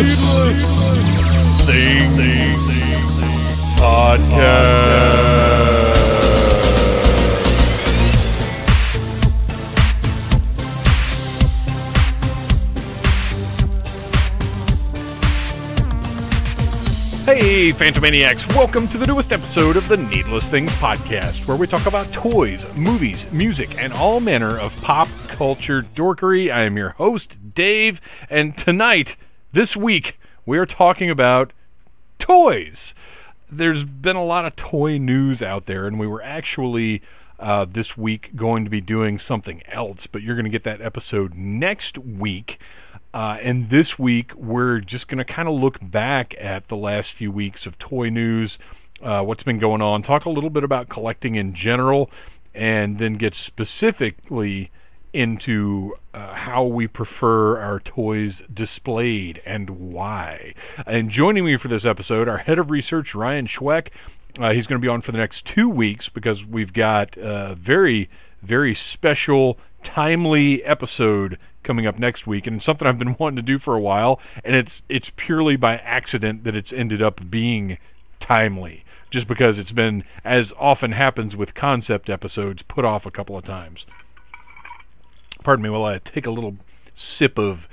Needless, Things, Podcast. Hey, Phantomaniacs, welcome to the newest episode of the Needless Things Podcast, where we talk about toys, movies, music, and all manner of pop culture dorkery. I am your host, Dave, and tonight, this week, we are talking about toys. There's been a lot of toy news out there, and we were actually uh, this week going to be doing something else, but you're going to get that episode next week. Uh, and this week, we're just going to kind of look back at the last few weeks of toy news, uh, what's been going on, talk a little bit about collecting in general, and then get specifically into uh, how we prefer our toys displayed and why. And joining me for this episode, our head of research, Ryan Schweck. Uh, he's going to be on for the next two weeks because we've got a very, very special, timely episode coming up next week, and something I've been wanting to do for a while. And it's it's purely by accident that it's ended up being timely, just because it's been, as often happens with concept episodes, put off a couple of times. Pardon me while I take a little sip of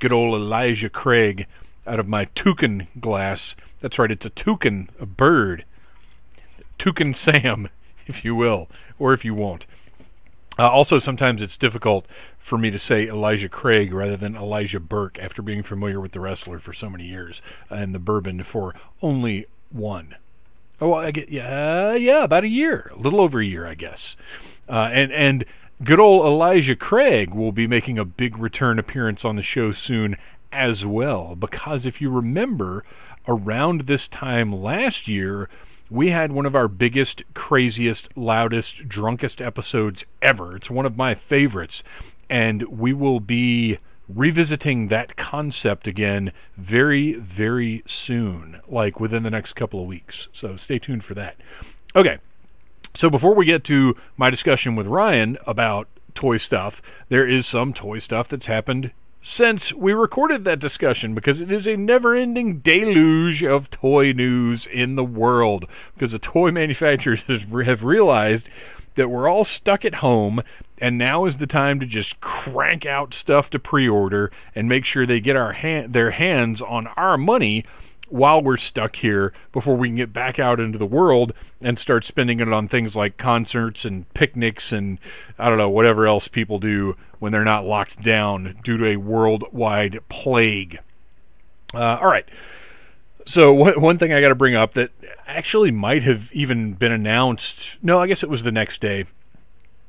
good old Elijah Craig out of my toucan glass. That's right, it's a toucan, a bird. Toucan Sam, if you will, or if you won't. Uh, also, sometimes it's difficult for me to say Elijah Craig rather than Elijah Burke after being familiar with the wrestler for so many years and the bourbon for only one. Oh, I get yeah, yeah, about a year, a little over a year, I guess. Uh, and and good old Elijah Craig will be making a big return appearance on the show soon as well, because if you remember, around this time last year we had one of our biggest, craziest, loudest, drunkest episodes ever. It's one of my favorites. And we will be revisiting that concept again very, very soon, like within the next couple of weeks. So stay tuned for that. Okay. So before we get to my discussion with Ryan about toy stuff, there is some toy stuff that's happened since we recorded that discussion because it is a never ending deluge of toy news in the world. Because the toy manufacturers have realized that we're all stuck at home, and now is the time to just crank out stuff to pre order and make sure they get our hand, their hands on our money while we're stuck here before we can get back out into the world and start spending it on things like concerts and picnics and I don't know whatever else people do when they're not locked down due to a worldwide plague. Uh, all right. So one, one thing I got to bring up that actually might have even been announced. No, I guess it was the next day.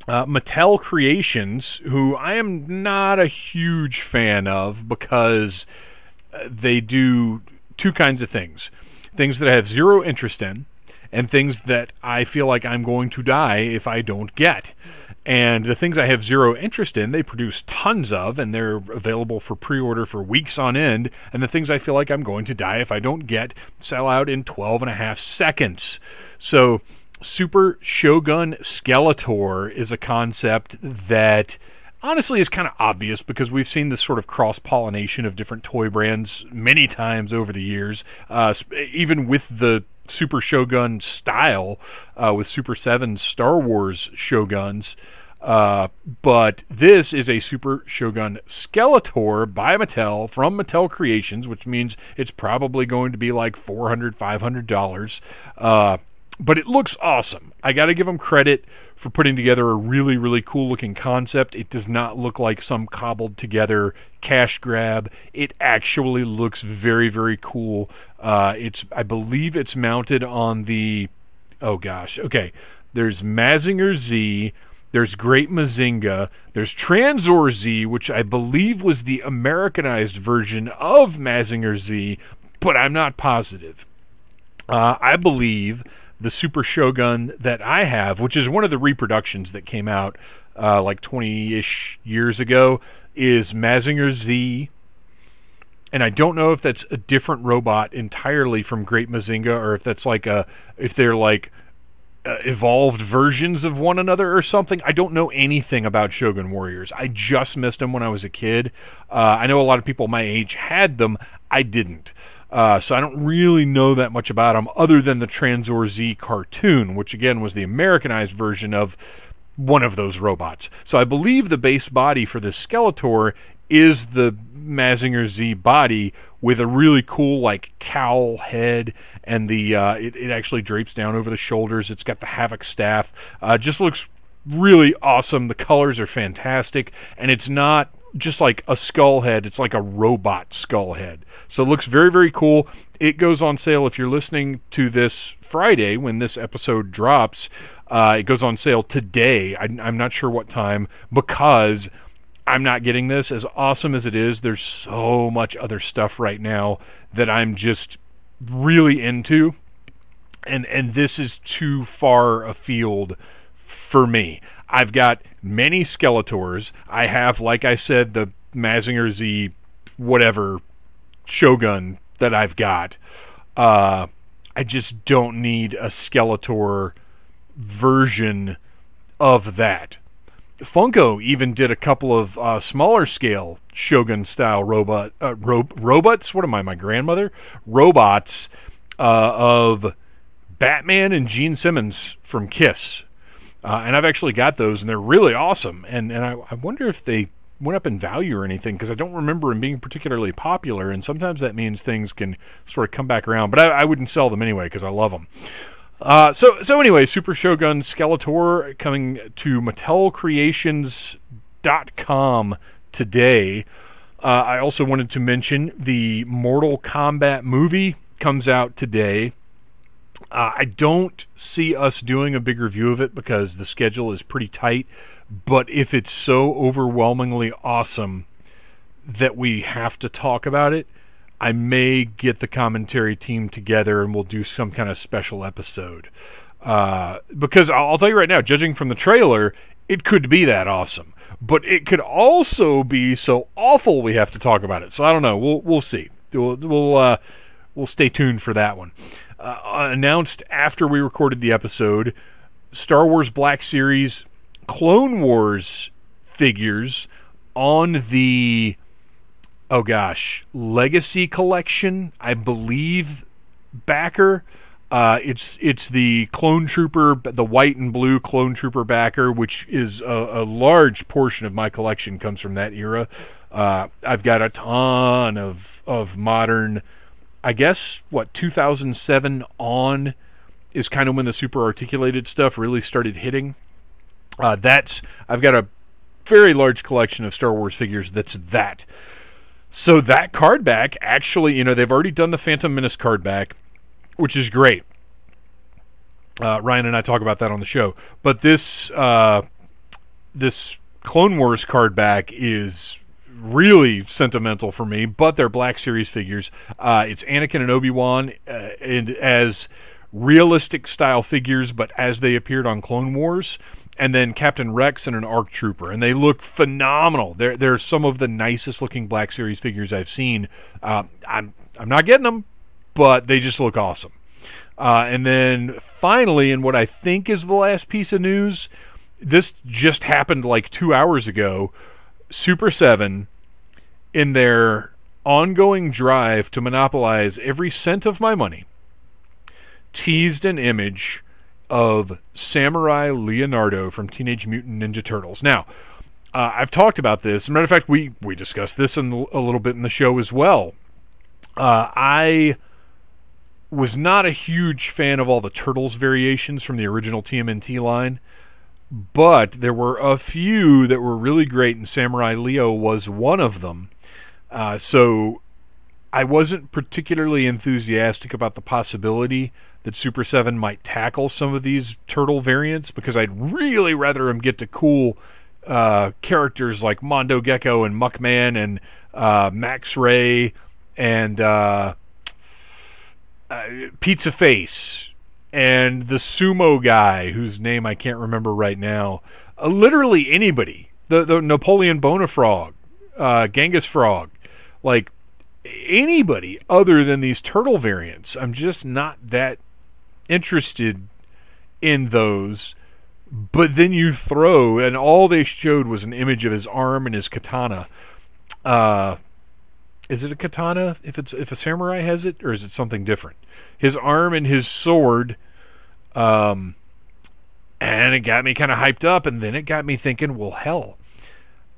Uh, Mattel Creations, who I am not a huge fan of because they do two kinds of things things that I have zero interest in, and things that I feel like I'm going to die if I don't get. And the things I have zero interest in, they produce tons of, and they're available for pre order for weeks on end. And the things I feel like I'm going to die if I don't get sell out in 12 and a half seconds. So, Super Shogun Skeletor is a concept that honestly is kind of obvious because we've seen this sort of cross pollination of different toy brands many times over the years, uh, even with the Super Shogun style uh, with Super 7 Star Wars Shoguns. Uh, but this is a Super Shogun Skeletor by Mattel from Mattel Creations, which means it's probably going to be like $400, $500. But it looks awesome. I got to give them credit for putting together a really, really cool looking concept. It does not look like some cobbled together cash grab. It actually looks very, very cool. Uh, it's, I believe, it's mounted on the. Oh gosh, okay. There's Mazinger Z. There's Great Mazinga. There's Tranzor Z, which I believe was the Americanized version of Mazinger Z, but I'm not positive. Uh, I believe the Super Shogun that I have, which is one of the reproductions that came out uh, like 20 ish years ago, is Mazinger Z. And I don't know if that's a different robot entirely from Great Mazinga or if that's like a, if they're like uh, evolved versions of one another or something. I don't know anything about Shogun Warriors. I just missed them when I was a kid. Uh, I know a lot of people my age had them. I didn't. Uh, so I don't really know that much about them other than the Tranzor Z cartoon, which again was the Americanized version of one of those robots. So I believe the base body for this Skeletor is the Mazinger Z body with a really cool like cowl head and the uh, it, it actually drapes down over the shoulders. It's got the Havoc staff. Uh, just looks really awesome. The colors are fantastic, and it's not just like a skull head. It's like a robot skull head. So it looks very very cool. It goes on sale if you're listening to this Friday when this episode drops. Uh, it goes on sale today. I, I'm not sure what time because I'm not getting this. As awesome as it is, there's so much other stuff right now that I'm just really into. And and this is too far afield for me. I've got many Skeletors. I have, like I said, the Mazinger Z whatever Shogun that I've got. Uh, I just don't need a Skeletor version of that. Funko even did a couple of uh, smaller scale Shogun style robot uh, ro- robots. What am I, my grandmother? Robots uh, of Batman and Gene Simmons from Kiss, uh, and I've actually got those, and they're really awesome. And and I, I wonder if they went up in value or anything because I don't remember them being particularly popular. And sometimes that means things can sort of come back around. But I, I wouldn't sell them anyway because I love them. Uh, so so anyway, Super Shogun Skeletor coming to MattelCreations.com today. Uh, I also wanted to mention the Mortal Kombat movie comes out today. Uh, I don't see us doing a big review of it because the schedule is pretty tight. But if it's so overwhelmingly awesome that we have to talk about it, I may get the commentary team together and we'll do some kind of special episode. Uh, because I'll tell you right now, judging from the trailer, it could be that awesome, but it could also be so awful we have to talk about it. So I don't know. We'll we'll see. We'll we'll uh, we'll stay tuned for that one. Uh, announced after we recorded the episode, Star Wars Black Series Clone Wars figures on the oh gosh, Legacy Collection, I believe backer. Uh, it's it's the clone trooper, the white and blue clone trooper backer, which is a, a large portion of my collection comes from that era. Uh, I've got a ton of of modern, I guess what 2007 on is kind of when the super articulated stuff really started hitting. Uh, that's I've got a very large collection of Star Wars figures. That's that. So that card back, actually, you know, they've already done the Phantom Menace card back, which is great. Uh, Ryan and I talk about that on the show, but this uh, this Clone Wars card back is really sentimental for me. But they're Black Series figures. Uh, it's Anakin and Obi Wan, uh, and as realistic style figures, but as they appeared on Clone Wars and then Captain Rex and an ARC Trooper, and they look phenomenal. They're they're some of the nicest looking Black Series figures I've seen. Uh, I'm I'm not getting them, but they just look awesome. Uh, and then finally, in what I think is the last piece of news, this just happened like two hours ago. Super Seven, in their ongoing drive to monopolize every cent of my money, teased an image of Samurai Leonardo from Teenage Mutant Ninja Turtles. Now, uh, I've talked about this. As a matter of fact, we we discussed this in the, a little bit in the show as well. Uh, I was not a huge fan of all the Turtles variations from the original TMNT line, but there were a few that were really great, and Samurai Leo was one of them. Uh, so I wasn't particularly enthusiastic about the possibility that Super 7 might tackle some of these turtle variants because I'd really rather them get to cool uh, characters like Mondo Gecko and Muckman and uh, Max Ray and uh, uh, Pizza Face and the sumo guy whose name I can't remember right now. Uh, literally anybody. The, the Napoleon Bonafrog, uh, Genghis Frog. Like anybody other than these turtle variants. I'm just not that interested in those. But then you throw, and all they showed was an image of his arm and his katana. Uh, is it a katana if it's if a samurai has it, or is it something different? His arm and his sword. Um, and it got me kind of hyped up, and then it got me thinking, well, hell,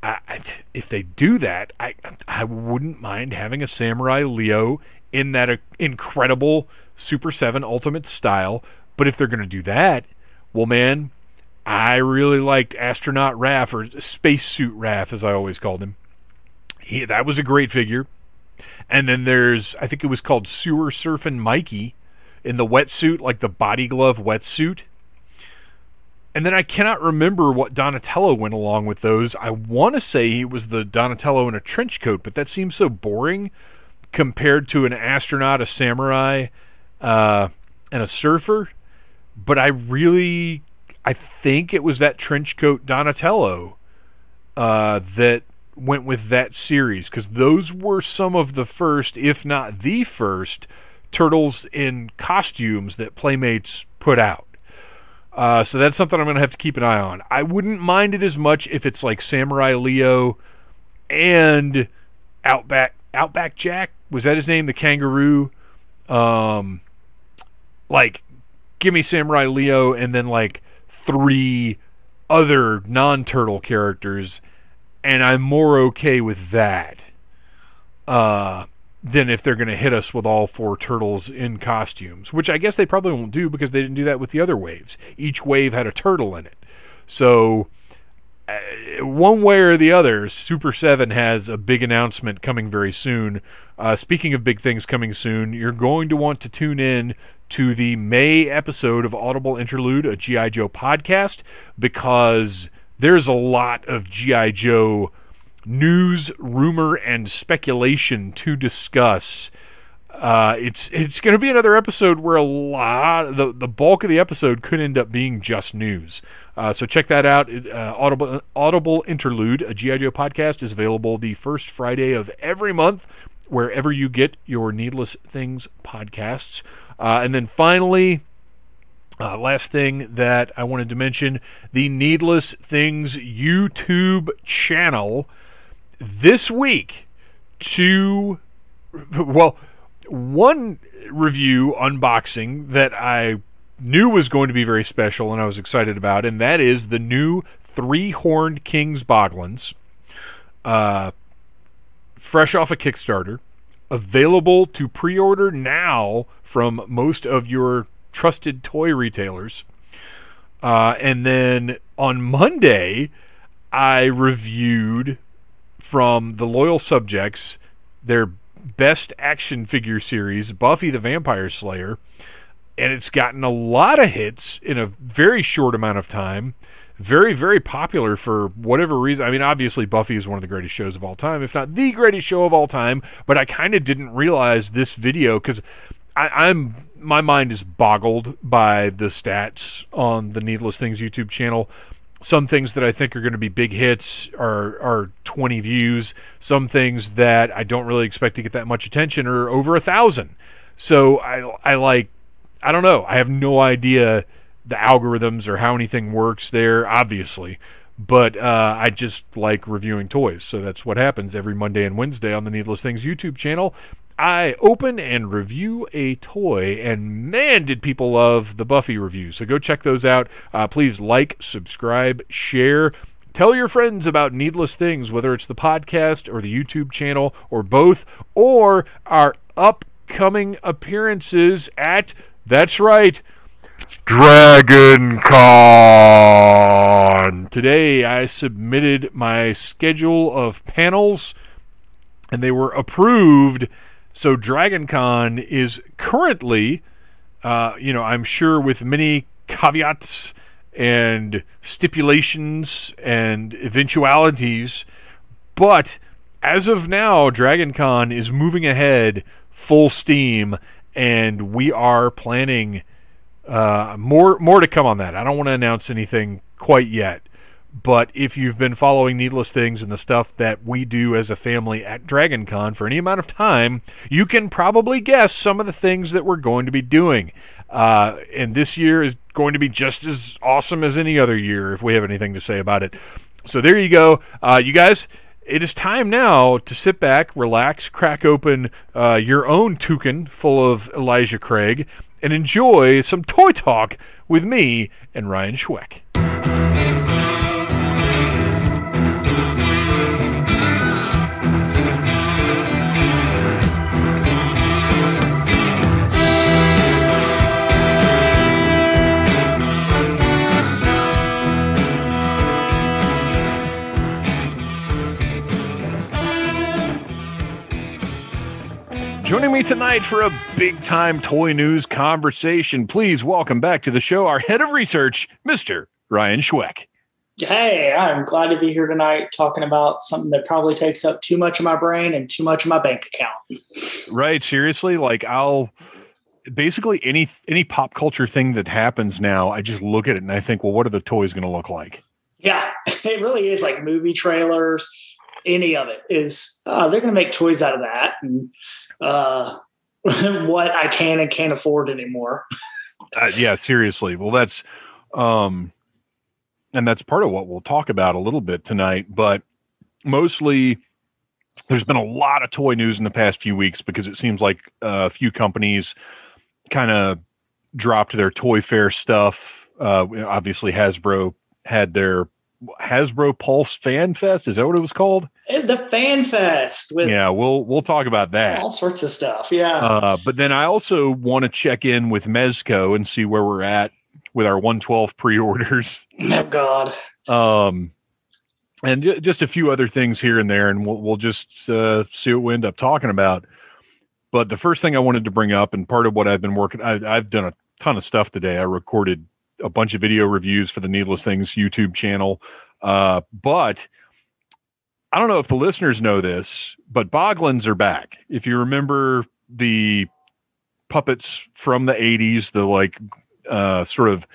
I, if they do that, I I wouldn't mind having a Samurai Leo in that uh, incredible Super Seven Ultimate style. But if they're going to do that, well, man, I really liked Astronaut Raph or Spacesuit Raph as I always called him. He, that was a great figure. And then there's, I think it was called Sewer Surfing Mikey in the wetsuit, like the body glove wetsuit. And then I cannot remember what Donatello went along with those. I want to say he was the Donatello in a trench coat, but that seems so boring compared to an astronaut, a samurai, uh, and a surfer. But I really, I think it was that trench coat Donatello uh, that went with that series because those were some of the first, if not the first, turtles in costumes that Playmates put out. Uh, so that's something I'm going to have to keep an eye on. I wouldn't mind it as much if it's like Samurai Leo and Outback Outback Jack. Was that his name? The kangaroo. Um, like, give me Samurai Leo and then like three other non-turtle characters, and I'm more okay with that. Uh, than if they're going to hit us with all four turtles in costumes, which I guess they probably won't do because they didn't do that with the other waves. Each wave had a turtle in it. So, uh, one way or the other, Super 7 has a big announcement coming very soon. Uh, speaking of big things coming soon, you're going to want to tune in to the May episode of Audible Interlude, a G.I. Joe podcast, because there's a lot of G.I. Joe news, rumor, and speculation to discuss. Uh, it's it's going to be another episode where a lot the the bulk of the episode could end up being just news. Uh, so check that out. Uh, Audible Audible Interlude, a GI Joe podcast, is available the first Friday of every month wherever you get your Needless Things podcasts. Uh, and then finally. Uh, last thing that I wanted to mention the Needless Things YouTube channel this week to well one review unboxing that I knew was going to be very special and I was excited about, and that is the new three horned Kings Boglins, uh, fresh off a Kickstarter, available to pre order now from most of your trusted toy retailers. Uh, and then on Monday, I reviewed from the Loyal Subjects, their best action figure series, Buffy the Vampire Slayer, and it's gotten a lot of hits in a very short amount of time. Very, very popular for whatever reason. I mean, obviously, Buffy is one of the greatest shows of all time, if not the greatest show of all time. But I kind of didn't realize this video because I'm my mind is boggled by the stats on the Needless Things YouTube channel some things that I think are going to be big hits are are 20 views. Some things that I don't really expect to get that much attention are over a thousand. So I I like I don't know. I have no idea the algorithms or how anything works there. Obviously, but uh, I just like reviewing toys. So that's what happens every Monday and Wednesday on the Needless Things YouTube channel. I open and review a toy, and man, did people love the Buffy reviews. So go check those out. Uh, please like, subscribe, share. Tell your friends about Needless Things, whether it's the podcast or the YouTube channel or both, or our upcoming appearances at, that's right, Dragon Con. Today I submitted my schedule of panels and they were approved so Dragon Con is currently, uh, you know, I'm sure with many caveats and stipulations and eventualities, but as of now, Dragon Con is moving ahead full steam, and we are planning uh, more more to come on that. I don't want to announce anything quite yet, But if you've been following Needless Things and the stuff that we do as a family at Dragon Con for any amount of time, you can probably guess some of the things that we're going to be doing. Uh, and this year is going to be just as awesome as any other year if we have anything to say about it. So there you go. Uh, you guys, it is time now to sit back, relax, crack open uh, your own toucan full of Elijah Craig, and enjoy some toy talk with me and Ryan Schweck. Joining me tonight for a big time toy news conversation, please welcome back to the show our head of research, Mr. Ryan Schweck. Hey, I'm glad to be here tonight talking about something that probably takes up too much of my brain and too much of my bank account. Right, seriously, like I'll basically any any pop culture thing that happens now, I just look at it and I think, well, what are the toys going to look like? Yeah, it really is like movie trailers. Any of it is uh, they're going to make toys out of that, and uh, what I can and can't afford anymore. uh, yeah, seriously. Well, that's um, and that's part of what we'll talk about a little bit tonight. But mostly, there's been a lot of toy news in the past few weeks because it seems like a few companies kind of dropped their toy fair stuff. Uh, obviously, Hasbro had their Hasbro Pulse Fan Fest. Is that what it was called? The Fan Fest. yeah, we'll we'll talk about that. All sorts of stuff. Yeah. Uh, but then I also want to check in with Mezco and see where we're at with our 112 pre-orders. Oh God. Um, and j- just a few other things here and there, and we'll we'll just uh, see what we end up talking about. But the first thing I wanted to bring up, and part of what I've been working, I, I've done a ton of stuff today. I recorded a bunch of video reviews for the Needless Things YouTube channel. Uh, but I don't know if the listeners know this, but Boglins are back. If you remember the puppets from the 80s, the like uh, sort of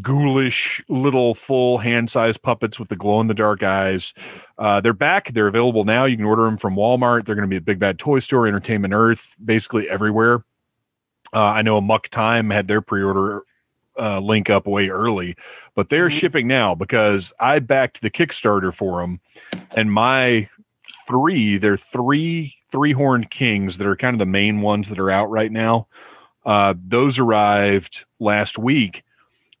ghoulish little full hand-sized puppets with the glow-in-the-dark eyes. Uh, they're back. They're available now. You can order them from Walmart. They're going to be at Big Bad Toy Store, Entertainment Earth, basically everywhere. Uh, I know Amok Time had their pre-order uh, link up way early, but they're mm-hmm. shipping now because I backed the Kickstarter for them, and my three, they're three three horned kings that are kind of the main ones that are out right now. Uh, those arrived last week,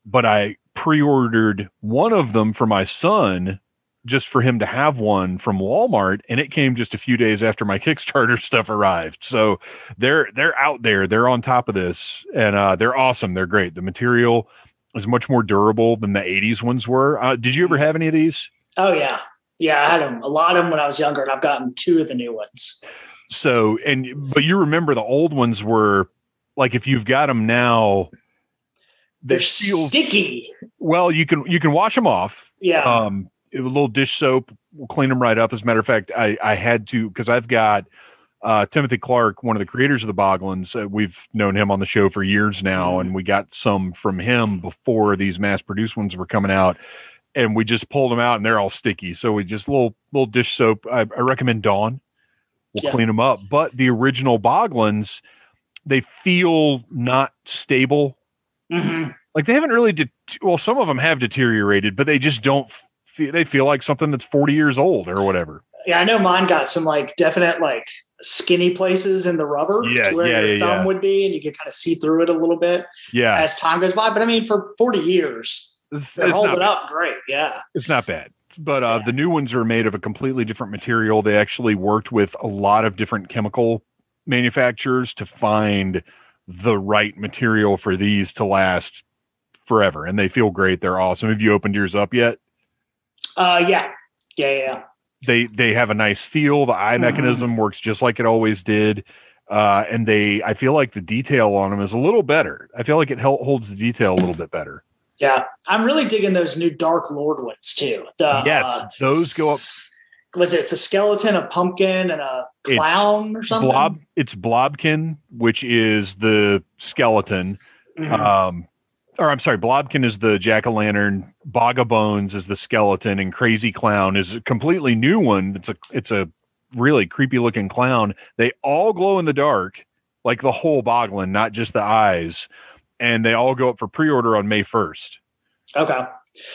but I pre-ordered one of them for my son just for him to have one from Walmart and it came just a few days after my Kickstarter stuff arrived. So they're they're out there, they're on top of this and uh, they're awesome. They're great. The material is much more durable than the 80s ones were. Uh, did you ever have any of these? Oh yeah. Yeah, I had them. A lot of them when I was younger and I've gotten two of the new ones. So, and but you remember the old ones were like if you've got them now they're sticky. Well, you can you can wash them off. Yeah. Um, a little dish soap will clean them right up. As a matter of fact, I, I had to because I've got uh, Timothy Clark, one of the creators of the Boglins. Uh, we've known him on the show for years now, mm-hmm. and we got some from him before these mass-produced ones were coming out. And we just pulled them out, and they're all sticky. So we just little little dish soap. I, I recommend Dawn. We'll yeah. clean them up. But the original Boglins, they feel not stable. Mm-hmm. Like they haven't really. De- well, some of them have deteriorated, but they just don't feel, they feel like something that's 40 years old or whatever. Yeah, I know mine got some like definite like skinny places in the rubber yeah, where yeah, your yeah, thumb would be, and you could kind of see through it a little bit. Yeah, as time goes by. But I mean, for 40 years, it's, they hold it up great. Yeah, it's not bad. But uh, the new ones are made of a completely different material. They actually worked with a lot of different chemical manufacturers to find the right material for these to last forever, and they feel great. They're awesome. Have you opened yours up yet? Uh, yeah, yeah, yeah. they they have a nice feel. The eye Mhm. mechanism works just like it always did, uh, and they I feel like the detail on them is a little better. I feel like it hel- holds the detail a little bit better. Yeah, I'm really digging those new Dark Lord ones too. The yes, uh, those go up. Was it the skeleton, a pumpkin, and a clown or something? Blob, it's Blobkin, which is the skeleton. Mhm. Um, or I'm sorry, Blobkin is the jack o' lantern, Bones is the skeleton, and Crazy Clown is a completely new one. It's a it's a really creepy looking clown. They all glow in the dark, like the whole Boglin, not just the eyes. And they all go up for pre order on May 1st. Okay.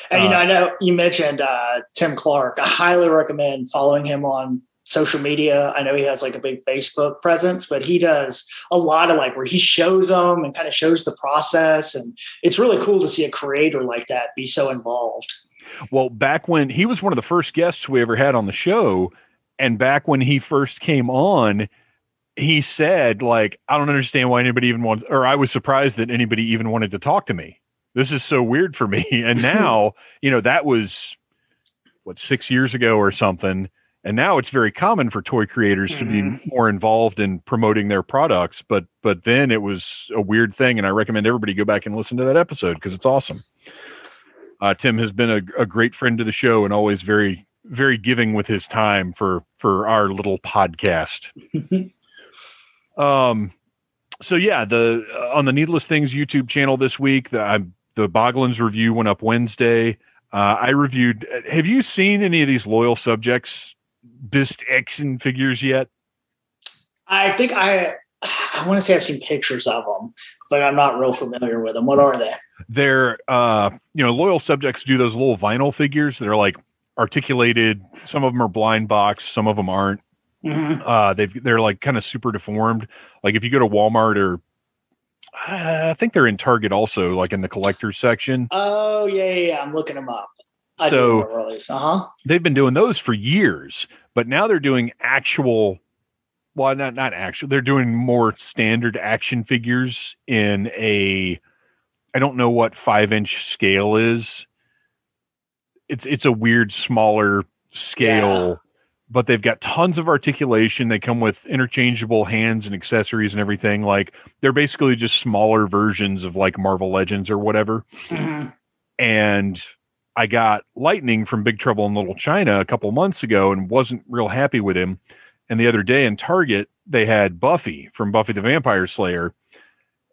And you know, uh, I know you mentioned uh, Tim Clark. I highly recommend following him on social media. I know he has like a big Facebook presence, but he does a lot of like where he shows them and kind of shows the process. And it's really cool to see a creator like that be so involved. Well, back when he was one of the first guests we ever had on the show, and back when he first came on, he said, like, I don't understand why anybody even wants, or I was surprised that anybody even wanted to talk to me. This is so weird for me. And now, you know, that was what, six years ago or something and now it's very common for toy creators mm-hmm. to be mm-hmm. more involved in promoting their products but but then it was a weird thing and i recommend everybody go back and listen to that episode because it's awesome uh, tim has been a, a, great friend to the show and always very very giving with his time for for our little podcast um so yeah the uh, on the needless things youtube channel this week the I, the boglins review went up wednesday uh, I reviewed. Have you seen any of these loyal subjects Bist action figures yet? I think I I want to say I've seen pictures of them, but I'm not real familiar with them. What are they? They're uh, you know, loyal subjects do those little vinyl figures that are like articulated. Some of them are blind box, some of them aren't. Mm-hmm. Uh, they've they're like kind of super deformed. Like if you go to Walmart or uh, I think they're in Target also, like in the collector's section. Oh yeah, yeah, yeah. I'm looking them up. I so uh-huh. they've been doing those for years, but now they're doing actual. Well, not not actual. They're doing more standard action figures in a. I don't know what five inch scale is. It's it's a weird smaller scale, yeah. but they've got tons of articulation. They come with interchangeable hands and accessories and everything. Like they're basically just smaller versions of like Marvel Legends or whatever. Mm-hmm. And I got Lightning from Big Trouble in Little China a couple months ago and wasn't real happy with him. And the other day in Target, they had Buffy from Buffy the Vampire Slayer.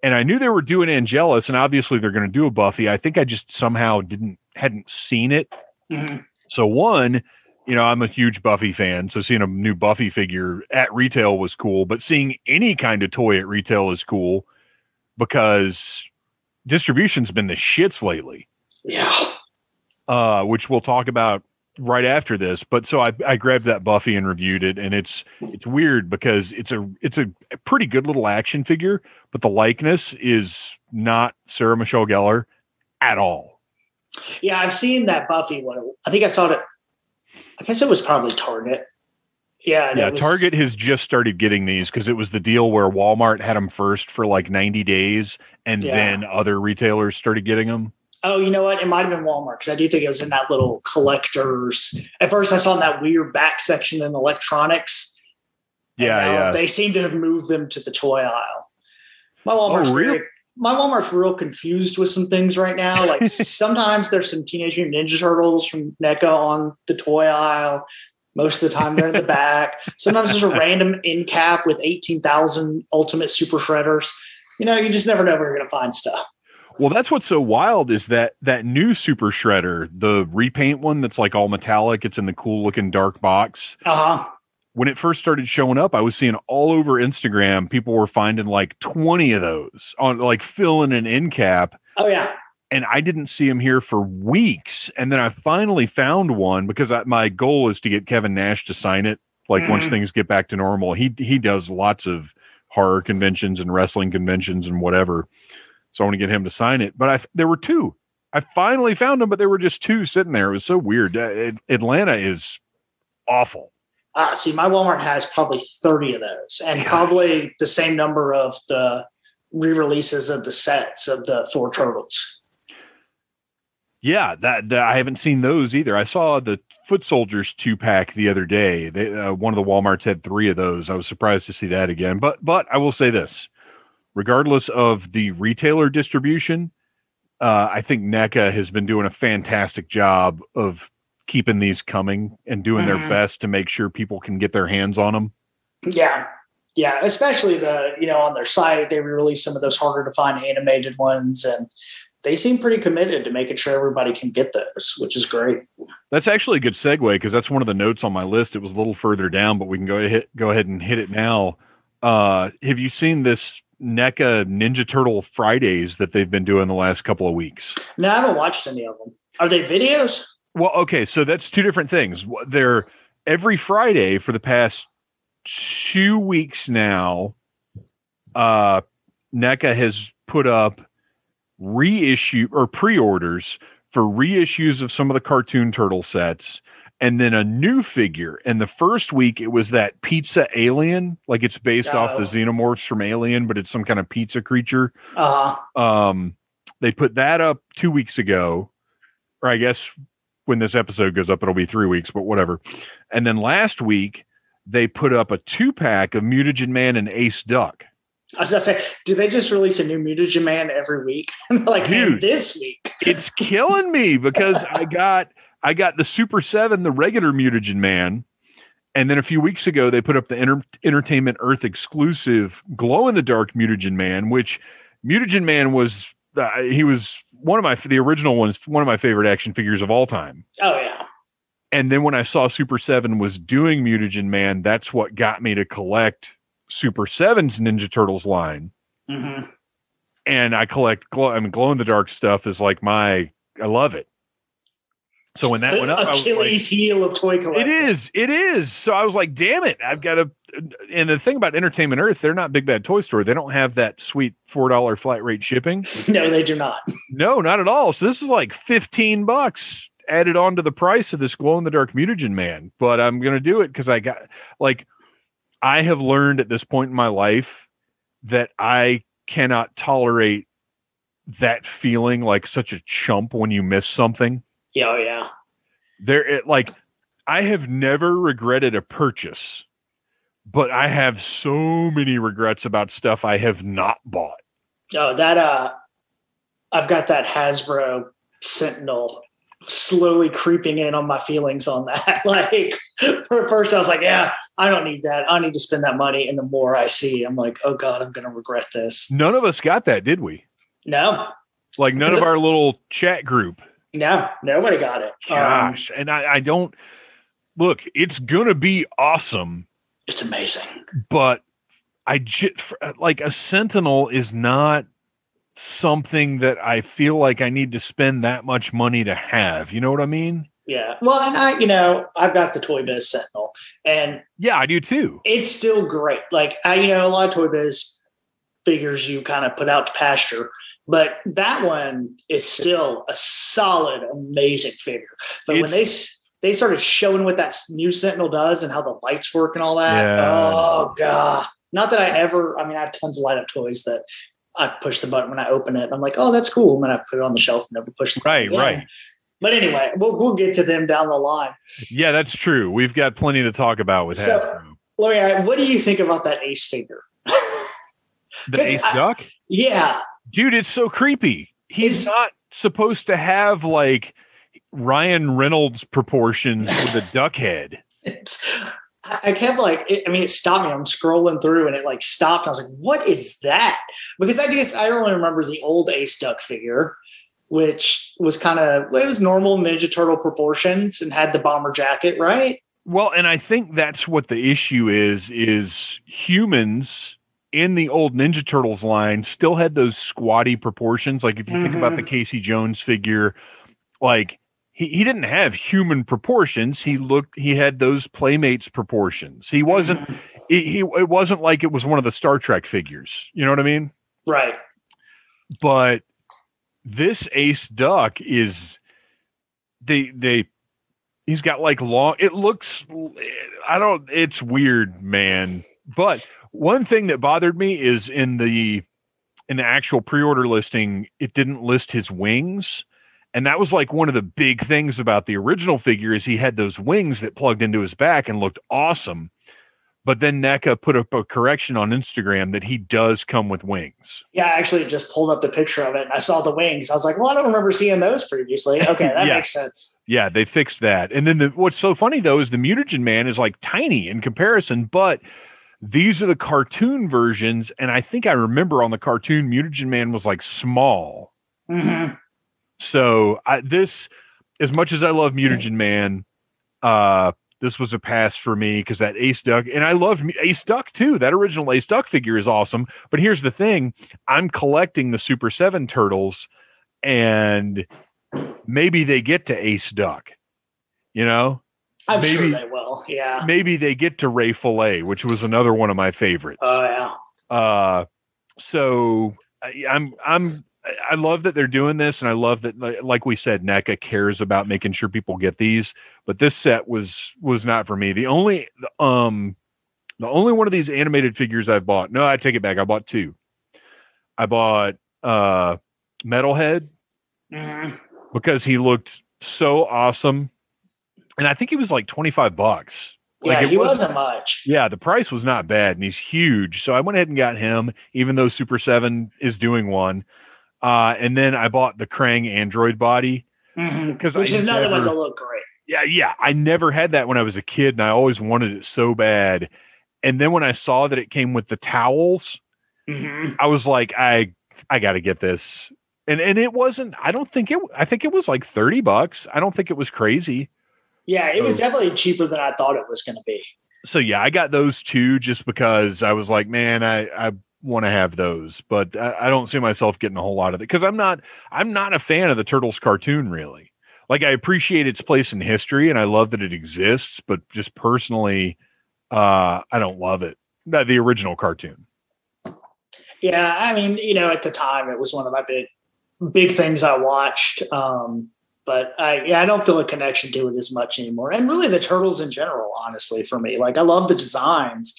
And I knew they were doing Angelus, and obviously they're going to do a Buffy. I think I just somehow didn't hadn't seen it. Mm-hmm. So one, you know, I'm a huge Buffy fan, so seeing a new Buffy figure at retail was cool. But seeing any kind of toy at retail is cool because distribution's been the shits lately. Yeah uh, which we'll talk about right after this. But so I, I grabbed that Buffy and reviewed it, and it's it's weird because it's a it's a pretty good little action figure, but the likeness is not Sarah Michelle Gellar at all. Yeah, I've seen that Buffy one. I think I saw it. I guess it was probably Target. Yeah, yeah. Was, Target has just started getting these because it was the deal where Walmart had them first for like ninety days, and yeah. then other retailers started getting them. Oh, you know what? It might have been Walmart because I do think it was in that little collectors. At first, I saw in that weird back section in electronics. Yeah, yeah. They seem to have moved them to the toy aisle. My oh, Walmart's oh, really? my Walmart's real confused with some things right now. Like sometimes there's some Teenage Mutant Ninja Turtles from NECA on the toy aisle. Most of the time they're in the back. Sometimes there's a random end cap with 18,000 Ultimate Super Shredders. You know, you just never know where you're going to find stuff. Well, that's what's so wild is that that new Super Shredder, the repaint one that's like all metallic, it's in the cool looking dark box. Uh-huh. When it first started showing up, I was seeing all over Instagram people were finding like 20 of those on like filling an end cap. Oh yeah. And I didn't see him here for weeks. And then I finally found one because I, my goal is to get Kevin Nash to sign it. Like mm. once things get back to normal, he he does lots of horror conventions and wrestling conventions and whatever. So I want to get him to sign it. But I there were two. I finally found them, but there were just two sitting there. It was so weird. Uh, Atlanta is awful. Uh, see, my Walmart has probably 30 of those and Gosh. probably the same number of the re releases of the sets of the four turtles. Yeah, that, that, I haven't seen those either. I saw the Foot Soldiers two pack the other day. They, uh, one of the WalMarts had three of those. I was surprised to see that again. But but I will say this: regardless of the retailer distribution, uh, I think NECA has been doing a fantastic job of keeping these coming and doing mm-hmm. their best to make sure people can get their hands on them. Yeah. Yeah. Especially the, you know, on their site, they release some of those harder to find animated ones. And they seem pretty committed to making sure everybody can get those, which is great. That's actually a good segue because that's one of the notes on my list. It was a little further down, but we can go ahead go ahead and hit it now. Uh, have you seen this NECA Ninja Turtle Fridays that they've been doing the last couple of weeks? No, I haven't watched any of them. Are they videos? Well, okay, so that's two different things. They're every Friday for the past two weeks now. Uh, NECA has put up reissue or pre-orders for reissues of some of the cartoon turtle sets and then a new figure. And the first week it was that pizza alien, like it's based oh. off the oh. xenomorphs from Alien, but it's some kind of pizza creature. Uh-huh. Um, they put that up two weeks ago, or I guess when this episode goes up, it'll be three weeks, but whatever. And then last week they put up a two pack of Mutagen Man and Ace Duck. I was gonna say, do they just release a new Mutagen Man every week? like Dude, this week, it's killing me because I got I got the Super Seven, the regular Mutagen Man, and then a few weeks ago they put up the Inter- Entertainment Earth exclusive glow in the dark Mutagen Man, which Mutagen Man was uh, he was one of my the original ones, one of my favorite action figures of all time. Oh yeah. And then when I saw Super Seven was doing Mutagen Man, that's what got me to collect Super Seven's Ninja Turtles line. Mm-hmm. And I collect glow. I mean, glow in the dark stuff is like my. I love it. So when that went up, Achilles like, heel of toy collecting. It is. It is. So I was like, damn it, I've got to. And the thing about Entertainment Earth, they're not Big Bad Toy Store. They don't have that sweet four dollar flat rate shipping. no, they do not. No, not at all. So this is like fifteen bucks added on to the price of this glow in the dark mutagen man. But I'm gonna do it because I got like I have learned at this point in my life that I cannot tolerate that feeling like such a chump when you miss something. Yeah, oh yeah. There, it, like, I have never regretted a purchase, but I have so many regrets about stuff I have not bought. Oh, that uh, I've got that Hasbro Sentinel slowly creeping in on my feelings on that. like, for first, I was like, yeah, I don't need that. I need to spend that money. And the more I see, I'm like, oh God, I'm going to regret this. None of us got that, did we? No. Like, none of our little chat group no, nobody got it. Gosh, um, and I, I don't look. It's gonna be awesome. It's amazing, but I just like a Sentinel is not something that I feel like I need to spend that much money to have. You know what I mean? Yeah. Well, and I, you know, I've got the Toy Biz Sentinel, and yeah, I do too. It's still great. Like I, you know, a lot of Toy Biz figures you kind of put out to pasture. But that one is still a solid, amazing figure. But it's, when they they started showing what that new Sentinel does and how the lights work and all that, yeah. oh god! Not that I ever. I mean, I have tons of light up toys that I push the button when I open it. I'm like, oh, that's cool. And then I put it on the shelf and never push the right, button. Right. But anyway, we'll we'll get to them down the line. Yeah, that's true. We've got plenty to talk about with so, Hasbro. Larry, what do you think about that Ace figure? The Ace I, Duck? Yeah. Dude, it's so creepy. He's it's, not supposed to have like Ryan Reynolds proportions with a duck head. It's I kept like, it, I mean, it stopped me. I'm scrolling through and it like stopped. I was like, what is that? Because I guess I only remember the old Ace Duck figure, which was kind of, it was normal Ninja Turtle proportions and had the bomber jacket, right? Well, and I think that's what the issue is, is humans in the old Ninja Turtles line still had those squatty proportions. Like if you mm-hmm. think about the mm-hmm. Casey Jones figure, like he, he didn't have human proportions. He looked he had those playmates proportions. He wasn't mm-hmm. he, he it wasn't like it was one of the Star Trek figures. You know what I mean? Right. But this Ace Duck is they they he's got like long it looks I don't it's weird, man. But one thing that bothered me is in the in the actual pre-order listing, it didn't list his wings. And that was like one of the big things about the original figure is he had those wings that plugged into his back and looked awesome. But then NECA put up a correction on Instagram that he does come with wings. Yeah, I actually just pulled up the picture of it and I saw the wings. I was like, well, I don't remember seeing those previously. Okay, that yeah. makes sense. Yeah, they fixed that. And then the, what's so funny though is the Mutagen Man is like tiny in comparison, but these are the cartoon versions, and I think I remember on the cartoon, Mutagen Man was like small. Mm-hmm. So I, this, as much as I love Mutagen Man, uh, this was a pass for me because that Ace Duck, and I love Ace Duck too. That original Ace Duck figure is awesome. But here's the thing: I'm collecting the Super Seven turtles, and maybe they get to Ace Duck. You know, I'm maybe, sure will. Yeah, maybe they get to Ray Fillet, which was another one of my favorites. Oh yeah. Uh, so I, I'm I'm I love that they're doing this, and I love that, like we said, NECA cares about making sure people get these. But this set was was not for me. The only um the only one of these animated figures I've bought. No, I take it back. I bought two. I bought uh Metalhead mm-hmm. because he looked so awesome, and I think he was like twenty five bucks. Like yeah, he wasn't, wasn't, much. Yeah, the price was not bad, and he's huge. So I went ahead and got him, even though Super Seven is doing one. Uh, and then I bought the Krang Android body because mm-hmm. which I is another one that look great. Yeah, yeah. I never had that when I was a kid, and I always wanted it so bad. And then when I saw that it came with the towels, mm-hmm. I was like, I I got to get this. And and it wasn't. I don't think it. I think it was like thirty bucks. I don't think it was crazy. Yeah, it was definitely cheaper than I thought it was going to be. So yeah, I got those two just because I was like, man, I I want to have those, but I, I, don't see myself getting a whole lot of it because I'm not I'm not a fan of the Turtles cartoon really. Like I appreciate its place in history and I love that it exists, but just personally, uh, I don't love it. The, the original cartoon. Yeah, I mean, you know, at the time it was one of my big big things I watched. Um, but I yeah, I don't feel a connection to it as much anymore. And really the turtles in general, honestly, for me. Like I love the designs.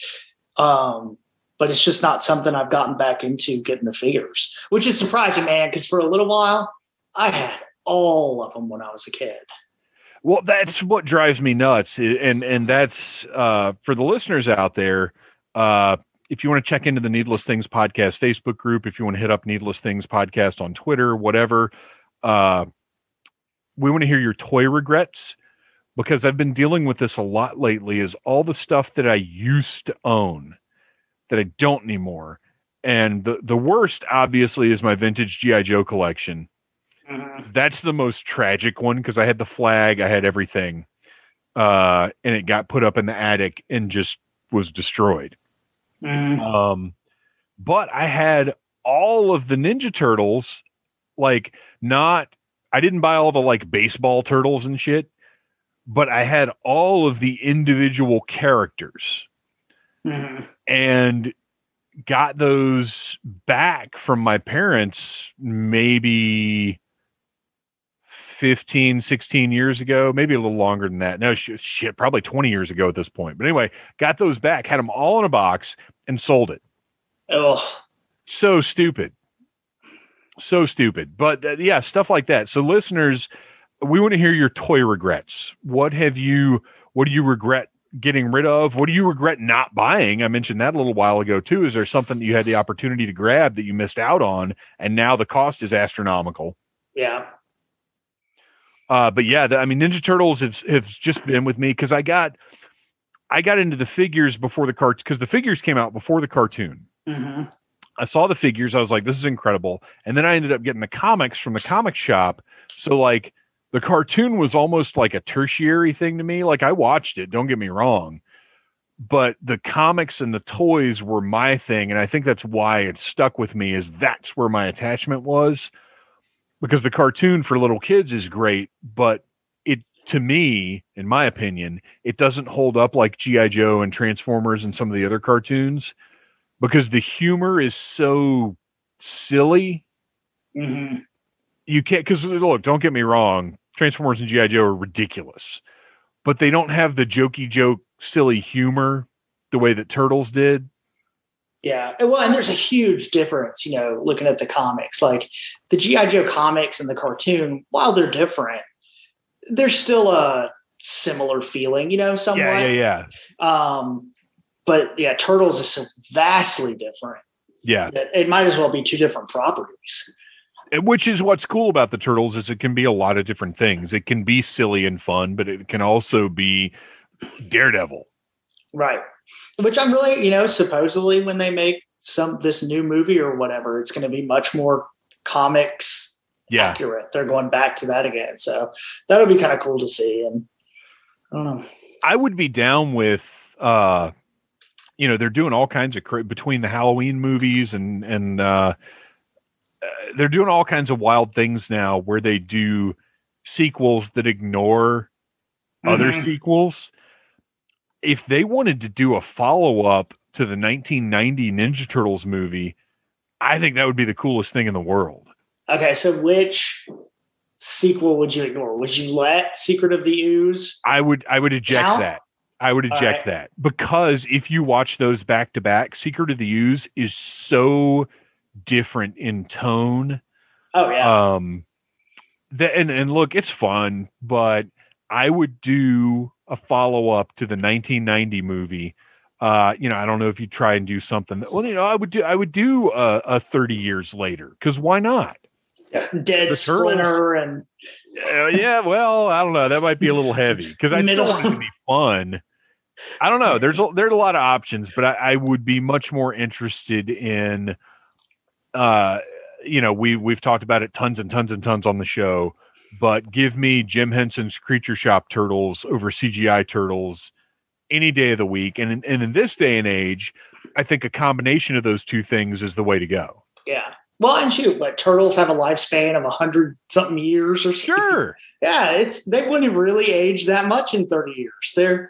Um, but it's just not something I've gotten back into getting the figures, which is surprising, man, because for a little while I had all of them when I was a kid. Well, that's what drives me nuts, and and that's uh, for the listeners out there. Uh, if you want to check into the Needless Things podcast Facebook group, if you want to hit up Needless Things podcast on Twitter, whatever, uh, we want to hear your toy regrets because I've been dealing with this a lot lately. Is all the stuff that I used to own that I don't anymore. And the the worst, obviously, is my vintage GI Joe collection. Mm-hmm. That's the most tragic one because I had the flag, I had everything, uh, and it got put up in the attic and just was destroyed. Mm-hmm. Um, but I had all of the Ninja Turtles, like not. I didn't buy all the like baseball turtles and shit, but I had all of the individual characters mm-hmm. and got those back from my parents maybe 15 16 years ago maybe a little longer than that. No shit probably 20 years ago at this point. But anyway got those back had them all in a box and sold it. Oh so stupid so stupid but uh, yeah stuff like that so listeners we want to hear your toy regrets what have you what do you regret getting rid of? What do you regret not buying? I mentioned that a little while ago too. Is there something that you had the opportunity to grab that you missed out on, and now the cost is astronomical? Yeah. Uh, but yeah, the, I mean, Ninja Turtles has have just been with me because I got I got into the figures before the cart because the figures came out before the cartoon. Mm-hmm. I saw the figures. I was like, this is incredible. And then I ended up getting the comics from the comic shop. So like the cartoon was almost like a tertiary thing to me. Like I watched it, don't get me wrong, but the comics and the toys were my thing. And I think that's why it stuck with me is that's where my attachment was because the cartoon for little kids is great, but it to me, in my opinion, it doesn't hold up like G.I. Joe and Transformers and some of the other cartoons because the humor is so silly. Mm-hmm. You can't, because look, don't get me wrong. Transformers and GI Joe are ridiculous, but they don't have the jokey joke, silly humor the way that Turtles did. Yeah, well, and there's a huge difference, you know, looking at the comics. Like the GI Joe comics and the cartoon, while they're different, there's still a similar feeling, you know, somewhat. Yeah, yeah, yeah. Um, but yeah, Turtles is so vastly different. Yeah, it might as well be two different properties which is what's cool about the turtles is it can be a lot of different things it can be silly and fun but it can also be daredevil right which i'm really you know supposedly when they make some this new movie or whatever it's going to be much more comics yeah. accurate. They're going back to that again. So that would be kind of cool to see. And I don't know. I would be down with uh you know, they're doing all kinds of cra- between the Halloween movies and and uh, uh they're doing all kinds of wild things now where they do sequels that ignore mm-hmm. other sequels. If they wanted to do a follow up to the 1990 Ninja Turtles movie, I think that would be the coolest thing in the world. Okay, so which sequel would you ignore? Would you let Secret of the Ooze? I would I would eject count? that. I would eject right. that because if you watch those back to back, Secret of the Ooze is so different in tone. Oh yeah. Um that and, and look, it's fun, but I would do a follow up to the 1990 movie. Uh, you know, I don't know if you try and do something. That, well, you know, I would do I would do a, a 30 years later because why not? Dead the Splinter and uh, yeah, well, I don't know. That might be a little heavy because I still want it to be fun. I don't know. There's a, there's a lot of options, but I, I would be much more interested in, uh, you know, we we've talked about it tons and tons and tons on the show, but give me Jim Henson's Creature Shop turtles over CGI turtles any day of the week, and in, and in this day and age, I think a combination of those two things is the way to go. Yeah. Well, and shoot, like turtles have a lifespan of a hundred something years or something. Sure. Yeah, it's they wouldn't really age that much in 30 years. They're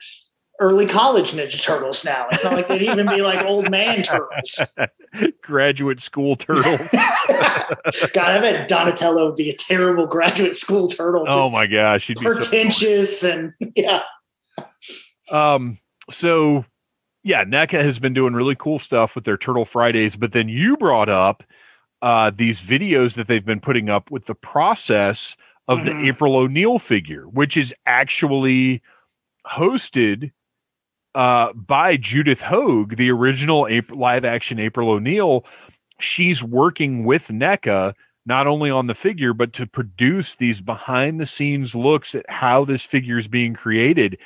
early college Ninja Turtles now. It's not like they'd even be like old man turtles. graduate school turtles. God, I bet Donatello would be a terrible graduate school turtle. Oh my gosh, he'd be pretentious so and yeah. Um. So, yeah, NECA has been doing really cool stuff with their Turtle Fridays, but then you brought up uh, these videos that they've been putting up with the process of mm-hmm. the April O'Neil figure, which is actually hosted uh, by Judith Hoag, the original April, live action April O'Neil. She's working with NECA not only on the figure, but to produce these behind the scenes looks at how this figure is being created.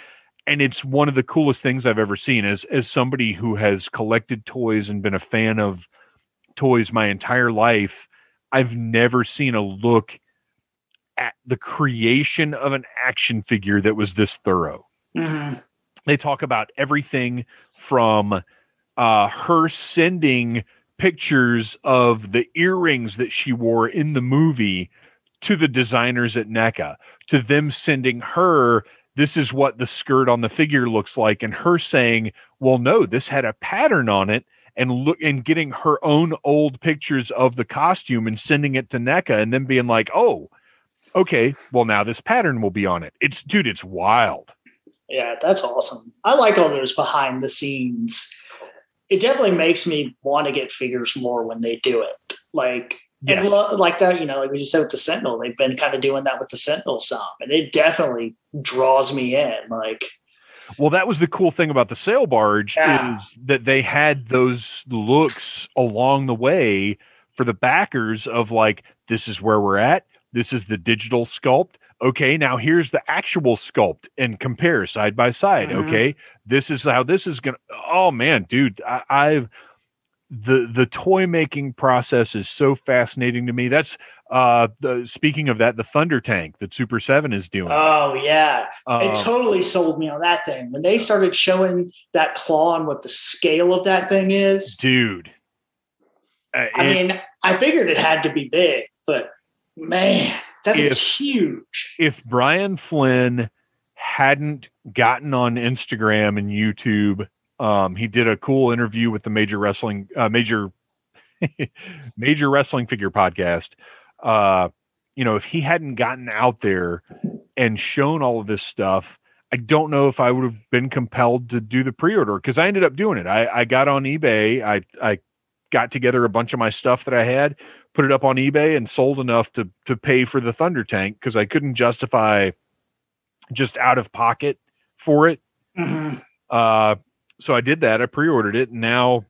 And it's one of the coolest things I've ever seen as as somebody who has collected toys and been a fan of toys my entire life, I've never seen a look at the creation of an action figure that was this thorough. Mm-hmm. They talk about everything from uh, her sending pictures of the earrings that she wore in the movie to the designers at NECA, to them sending her this is what the skirt on the figure looks like, and her saying, Well, no, this had a pattern on it and look and getting her own old pictures of the costume and sending it to NECA and then being like, oh, okay, well now this pattern will be on it. It's dude, it's wild. Yeah, that's awesome. I like all those behind the scenes. It definitely makes me want to get figures more when they do it. Like yes. and lo- like that, you know, like we just said with the Sentinel, they've been kind of doing that with the Sentinel some, and it definitely draws me in. Like well, that was the cool thing about the sail barge yeah. is that they had those looks along the way for the backers of like, this is where we're at. This is the digital sculpt. Okay, now here's the actual sculpt and compare side by side. Mm-hmm. Okay, this is how this is gonna. Oh man, dude, I, I've the the toy making process is so fascinating to me. That's uh the speaking of that the thunder tank that super 7 is doing. Oh yeah. Um, it totally sold me on that thing. When they started showing that claw and what the scale of that thing is dude. Uh, i it, mean i figured it had to be big but man that's if, huge. if brian flinn hadn't gotten on instagram and youtube um, he did a cool interview with the major wrestling uh, major major wrestling figure podcast uh, you know, if he hadn't gotten out there and shown all of this stuff, I don't know if I would have been compelled to do the pre-order because I ended up doing it. I, I got on eBay. I, I got together a bunch of my stuff that I had, put it up on eBay, and sold enough to to pay for the Thunder Tank because I couldn't justify just out of pocket for it. Mm-hmm. Uh, so I did that. I pre-ordered it, and now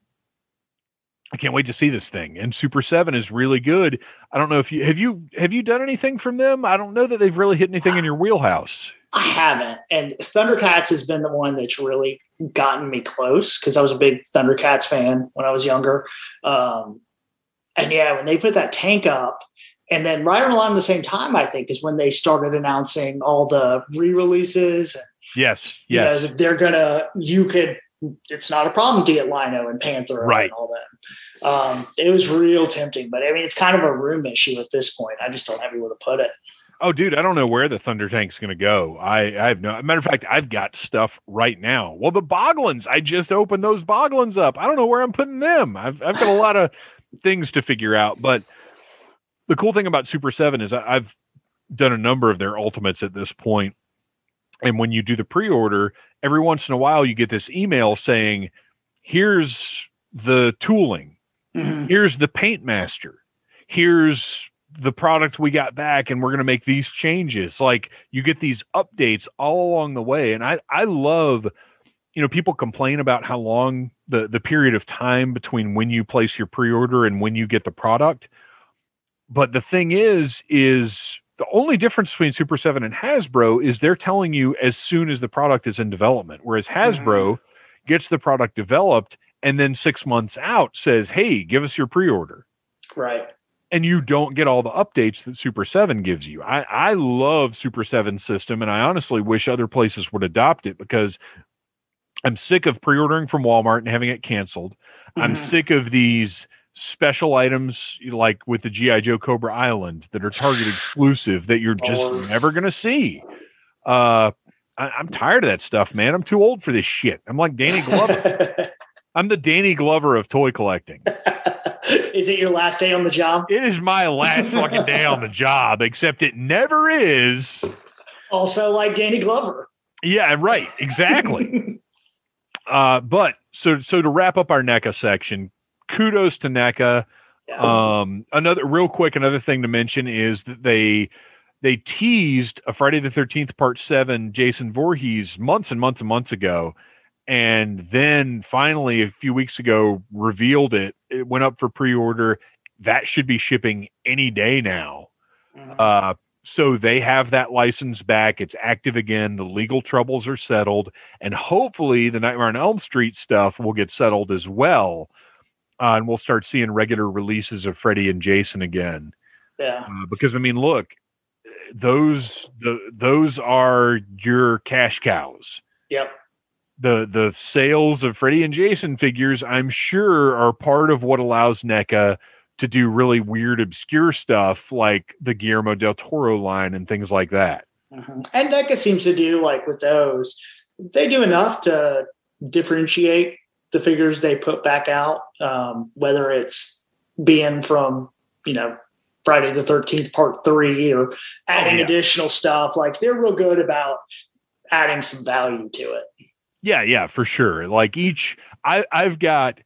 I can't wait to see this thing. And Super Seven is really good. I don't know if you have you have you done anything from them. I don't know that they've really hit anything in your wheelhouse. I haven't. And Thundercats has been the one that's really gotten me close because I was a big Thundercats fan when I was younger. Um, and yeah, when they put that tank up And then right around the same time, I think, is when they started announcing all the re-releases. Yes, yes. You know, they're gonna. You could. It's not a problem to get Lion-O and Panthro right. and all that. Um, it was real tempting, but I mean, it's kind of a room issue at this point. I just don't have anywhere to put it. Oh, dude, I don't know where the Thunder Tank's going to go. I, I have no. Matter of fact, I've got stuff right now. Well, the Boglins, I just opened those Boglins up. I don't know where I'm putting them. I've I've got a lot of things to figure out. But the cool thing about Super Seven is I've done a number of their ultimates at this point, and when you do the pre-order, every once in a while you get this email saying, "Here's the tooling. Mm-hmm. Here's the paint master. Here's the product we got back and we're going to make these changes like you get these updates all along the way and i i love you know people complain about how long the the period of time between when you place your pre-order and when you get the product but the thing is is the only difference between super 7 and hasbro is they're telling you as soon as the product is in development whereas hasbro mm. gets the product developed and then 6 months out says hey give us your pre-order right and you don't get all the updates that Super 7 gives you. I, I love Super 7 system and I honestly wish other places would adopt it because I'm sick of pre-ordering from Walmart and having it canceled. Mm-hmm. I'm sick of these special items like with the GI Joe Cobra Island that are Target exclusive that you're just oh. never going to see. Uh, I, am tired of that stuff, man. I'm too old for this shit. I'm like Danny Glover. I'm the Danny Glover of toy collecting. is it your last day on the job? It is my last fucking day on the job, except it never is. Also, like Danny Glover. Yeah, right. Exactly. uh, but so so to wrap up our NECA section, kudos to NECA. Yeah. Um, another real quick, another thing to mention is that they they teased a Friday the Thirteenth Part Seven Jason Voorhees months and months and months ago, and then finally a few weeks ago revealed it. It went up for pre-order. That should be shipping any day now. Mm-hmm. Uh, so they have that license back. It's active again. The legal troubles are settled, and hopefully the Nightmare on Elm Street stuff will get settled as well, uh, and we'll start seeing regular releases of Freddy and Jason again. Yeah, uh, because I mean, look, those the those are your cash cows. Yep the the sales of Freddy and Jason figures, I'm sure, are part of what allows NECA to do really weird, obscure stuff like the Guillermo del Toro line and things like that. Mm-hmm. And NECA seems to do like with those, they do enough to differentiate the figures they put back out, um, whether it's being from you know Friday the Thirteenth Part Three or adding oh, yeah. additional stuff. Like they're real good about adding some value to it. Yeah, yeah, for sure. Like each, I I've got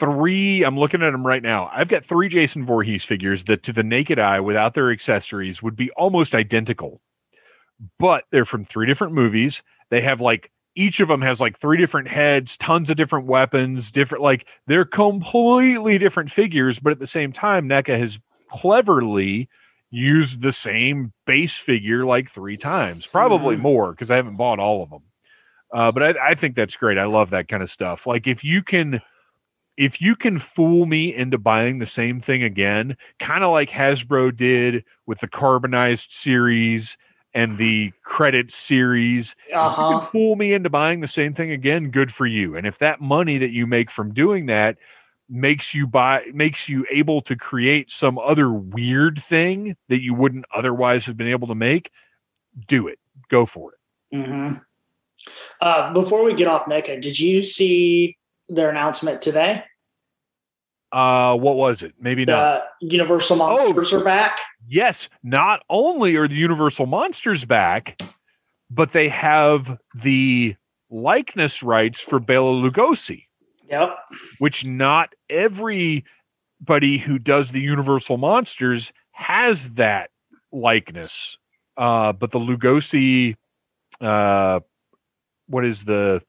three. I'm looking at them right now. I've got three Jason Voorhees figures that, to the naked eye, without their accessories, would be almost identical. But they're from three different movies. They have like each of them has like three different heads, tons of different weapons, different like they're completely different figures. But at the same time, NECA has cleverly used the same base figure like three times, probably mm-hmm. more because I haven't bought all of them. Uh, but I, I think that's great. I love that kind of stuff. Like if you can, if you can fool me into buying the same thing again, kind of like Hasbro did with the carbonized series and the credit series, uh-huh. you can fool me into buying the same thing again, good for you. And if that money that you make from doing that makes you buy makes you able to create some other weird thing that you wouldn't otherwise have been able to make, do it. Go for it. Mm-hmm. Uh, before we get off NECA, did you see their announcement today? Uh, what was it? Maybe the not. Universal Monsters oh, are back. Yes, not only are the Universal Monsters back, but they have the likeness rights for Bela Lugosi. Yep. Which not everybody who does the Universal Monsters has that likeness. Uh, but the Lugosi uh, what is the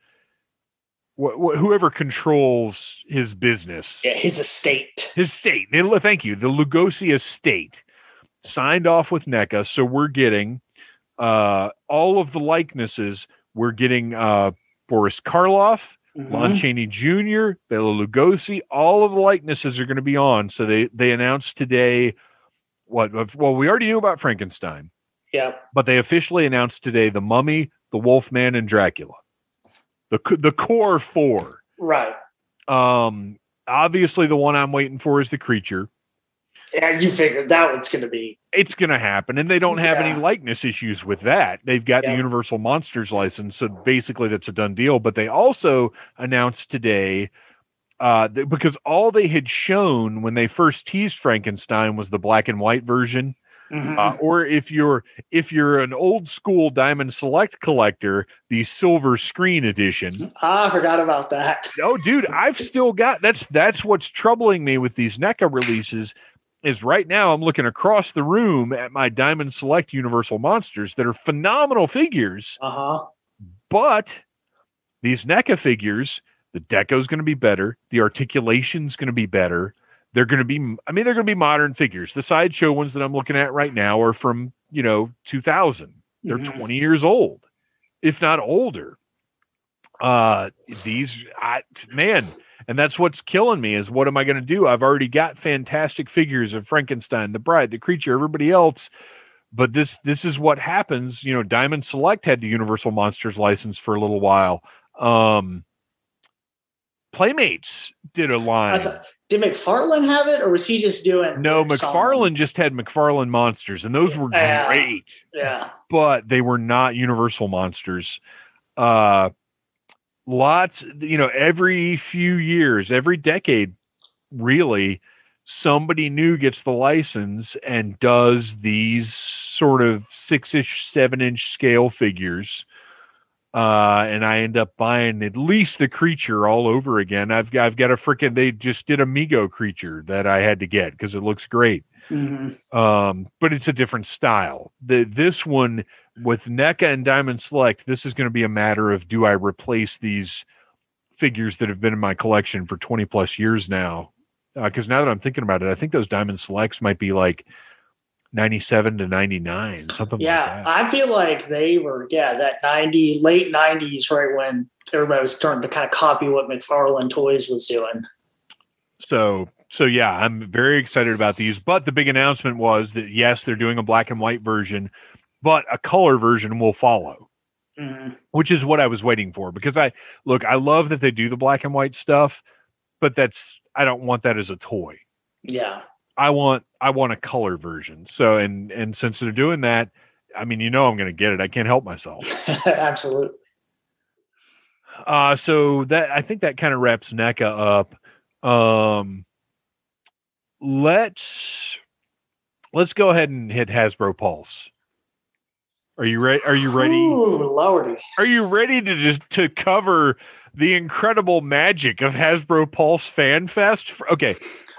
wh- wh- whoever controls his business, yeah, his estate, his state. Thank you, the Lugosi estate signed off with NECA, so we're getting uh, all of the likenesses. We're getting uh, Boris Karloff, mm-hmm. Lon Chaney Jr., Bela Lugosi, all of the likenesses are going to be on. So they they announced today what well we already knew about Frankenstein. Yeah. But they officially announced today the Mummy, the Wolfman, and Dracula. The the core four. Right. Um. Obviously, the one I'm waiting for is the creature. Yeah, you figured that one's going to be. It's going to happen, and they don't have yeah. any likeness issues with that. They've got yeah. the Universal Monsters license, so basically that's a done deal. But they also announced today uh, because all they had shown when they first teased Frankenstein was the black and white version. Mm-hmm. Uh, or if you're if you're an old school Diamond Select collector, the silver screen edition. Ah, I forgot about that. oh, dude, I've still got that's that's what's troubling me with these NECA releases. Is right now I'm looking across the room at my Diamond Select Universal Monsters that are phenomenal figures. Uh huh. But these NECA figures, the deco is going to be better, the articulation is going to be better they're going to be i mean they're going to be modern figures. The sideshow ones that i'm looking at right now are from you know 2000 they're mm-hmm. 20 years old if not older. Uh these I, man and that's what's killing me is what am i going to do? I've already got fantastic figures of frankenstein the bride the creature everybody else. But this this is what happens you know diamond select had the universal monsters license for a little while. Um playmates did a line did McFarlane have it, or was he just doing? No, McFarlane just had McFarlane monsters, and those were yeah. great. Yeah, but they were not Universal monsters. Uh, lots, you know, every few years, every decade, really, somebody new gets the license and does these sort of six-ish, seven-inch scale figures uh, and I end up buying at least the creature all over again. I've I've got a freaking they just did a Mego creature that I had to get because it looks great. Mm-hmm. Um, but it's a different style. The this one with NECA and Diamond Select, this is going to be a matter of do I replace these figures that have been in my collection for 20 plus years now? Because uh, now that I'm thinking about it, I think those Diamond Selects might be like 97 to 99 something yeah like i feel like they were yeah that 90 late 90s right when everybody was starting to kind of copy what mcfarlane toys was doing. So so yeah i'm very excited about these but the big announcement was that yes they're doing a black and white version but a color version will follow. Mm-hmm. which is what i was waiting for because i look i love that they do the black and white stuff but that's i don't want that as a toy. Yeah I want I want a color version. So and and since they're doing that, I mean, you know, I'm going to get it. I can't help myself. Absolutely. Uh, so that I think that kind of wraps NECA up. Um, let's let's go ahead and hit Hasbro Pulse. Are you ready? Are you ready? Ooh, lordy. Are you ready to just to cover the incredible magic of Hasbro Pulse Fan Fest? Okay,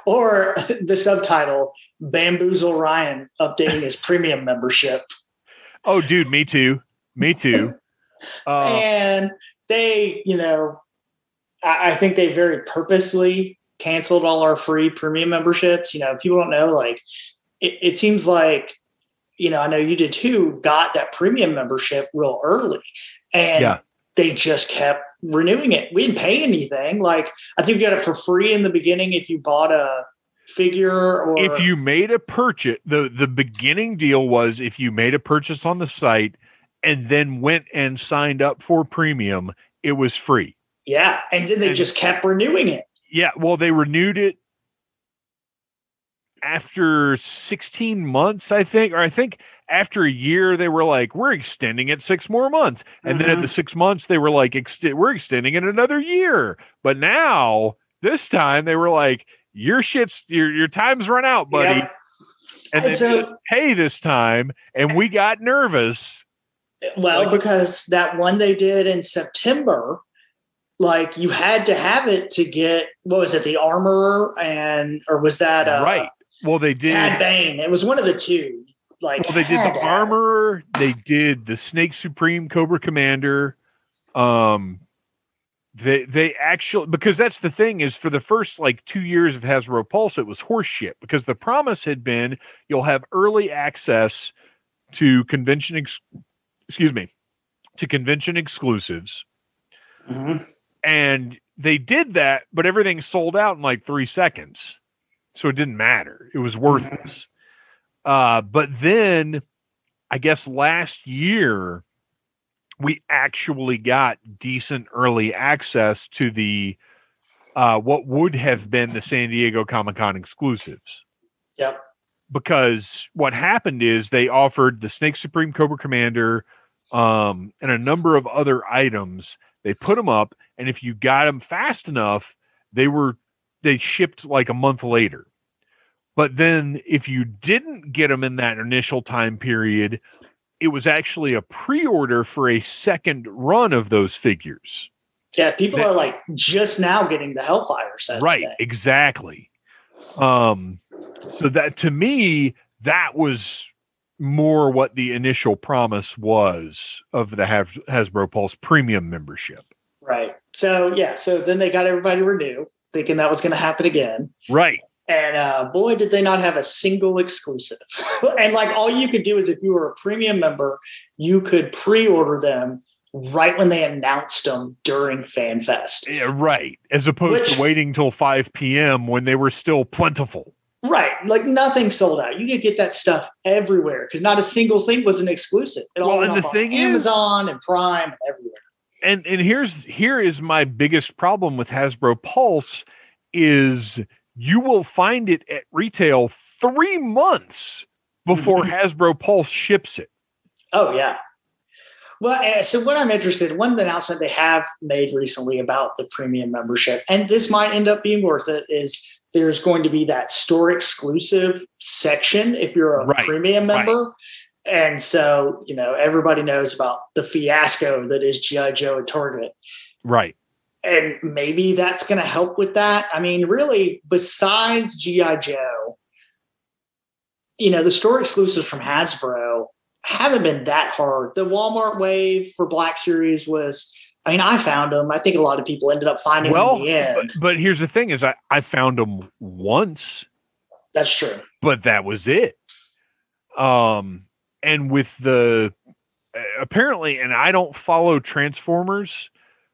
or the subtitle Bamboozle Ryan updating his premium membership. Oh, dude, me too. Me too. Uh, and they, you know, I, I, think they very purposely canceled all our free premium memberships. You know, people don't know, like, it, it seems like, you know, I know you did too, got that premium membership real early. And yeah. they just kept renewing it. We didn't pay anything. Like I think you got it for free in the beginning if you bought a figure or if you made a purchase the the beginning deal was if you made a purchase on the site and then went and signed up for premium it was free yeah and then they and, just kept renewing it yeah well they renewed it after 16 months i think or i think after a year they were like we're extending it six more months and mm-hmm. then at the mm-hmm. six months they were like we're extending it another year but now this time they were like your shit's your your time's run out buddy yeah. and then so, pay this time and we got nervous well like, because that one they did in september like you had to have it to get what was it the armor and or was that uh, right well they did Cad Bane. It was one of the two like well, they did the armor, they did the Snake Supreme Cobra Commander. Um, they they actually because that's the thing is for the first like two years of Hasbro Pulse it was horseshit because the promise had been you'll have early access to convention ex- excuse me to convention exclusives. Mm-hmm. And they did that, but everything sold out in like three seconds. So it didn't matter. It was worthless. Uh, but then I guess last year we actually got decent early access to the uh, what would have been the San Diego Comic Con exclusives. Yep. Because what happened is they offered the Snake Supreme Cobra Commander um, and a number of other items. They put them up, and if you got them fast enough, they were they shipped like a month later. But then if you didn't get them in that initial time period, it was actually a pre-order for a second run of those figures. Yeah, people that, are like just now getting the Hellfire set. Right, today. exactly. Um so that to me that was more what the initial promise was of the Hasbro Pulse premium membership. Right. So yeah, so then they got everybody renew, thinking that was going to happen again. Right. And uh, boy, did they not have a single exclusive. and like all you could do is if you were a premium member, you could pre-order them right when they announced them during FanFest. Yeah, right. As opposed Which, to waiting till 5 p.m. when they were still plentiful. Right. Like nothing sold out. You could get that stuff everywhere because not a single thing was an exclusive. It well, and the thing Amazon is, and Prime and everywhere. And and here's here is my biggest problem with Hasbro Pulse is you will find it at retail three months before mm-hmm. Hasbro Pulse ships it. Oh yeah. Well, uh, so what I'm interested in, one announcement they have made recently about the premium membership, and this might end up being worth it, is there's going to be that store exclusive section if you're a right. premium member. Right. And so, you know, everybody knows about the fiasco that is G.I. Joe at Target. Right and maybe that's going to help with that. I mean, really, besides GI Joe, you know, the store exclusives from Hasbro haven't been that hard. The Walmart wave for Black Series was. I mean, I found them. I think a lot of people ended up finding well, them in the end. But, but here's the thing: is I I found them once. That's true. But that was it. Um, and with the apparently, and I don't follow Transformers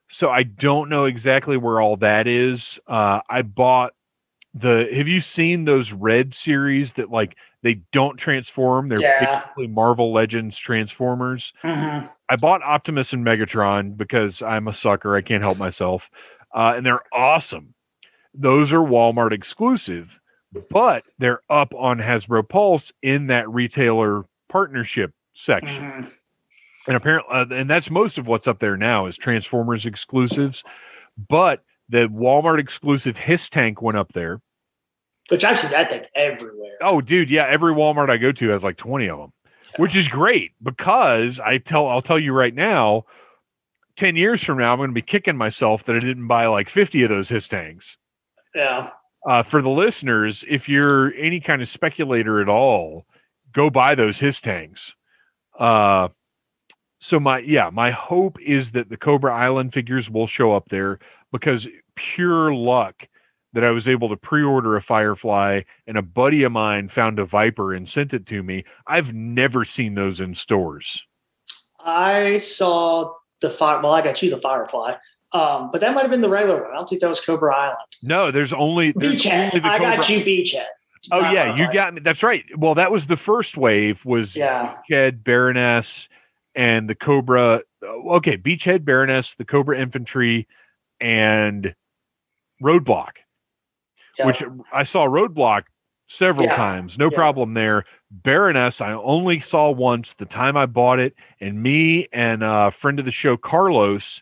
so I don't know exactly where all that is. Uh, I bought the. Have you seen those red series that like they don't transform? They're yeah. basically Marvel Legends Transformers. Mm-hmm. I bought Optimus and Megatron because I'm a sucker. I can't help myself, uh, and they're awesome. Those are Walmart exclusive, but they're up on Hasbro Pulse in that retailer partnership section. Mm-hmm and apparently, uh, and that's most of what's up there now is Transformers exclusives. But the Walmart exclusive Hiss Tank went up there, which I've seen that thing everywhere. Oh, dude, yeah, every Walmart I go to has like twenty of them, yeah. which is great because I tell I'll tell you right now, ten years from now, I'm going to be kicking myself that I didn't buy like fifty of those Hiss Tanks. Yeah. Uh, for the listeners, if you're any kind of speculator at all, go buy those Hiss Tanks. Uh, so my yeah my hope is that the cobra island figures will show up there because pure luck that i was able to pre-order a firefly and a buddy of mine found a viper and sent it to me i've never seen those in stores i saw the fire well i got you the firefly um, but that might have been the regular one i don't think that was cobra island no there's only there's beachhead only the i got you beachhead Oh yeah, you got me. That's right. Well, that was the first wave. Was yeah. Beachhead, Baroness, and the Cobra. Uh, okay, Beachhead Baroness, the Cobra Infantry, and Roadblock, yeah. which I saw Roadblock several yeah. times. No yeah. problem there. Baroness, I only saw once the time I bought it, and me and a friend of the show, Carlos,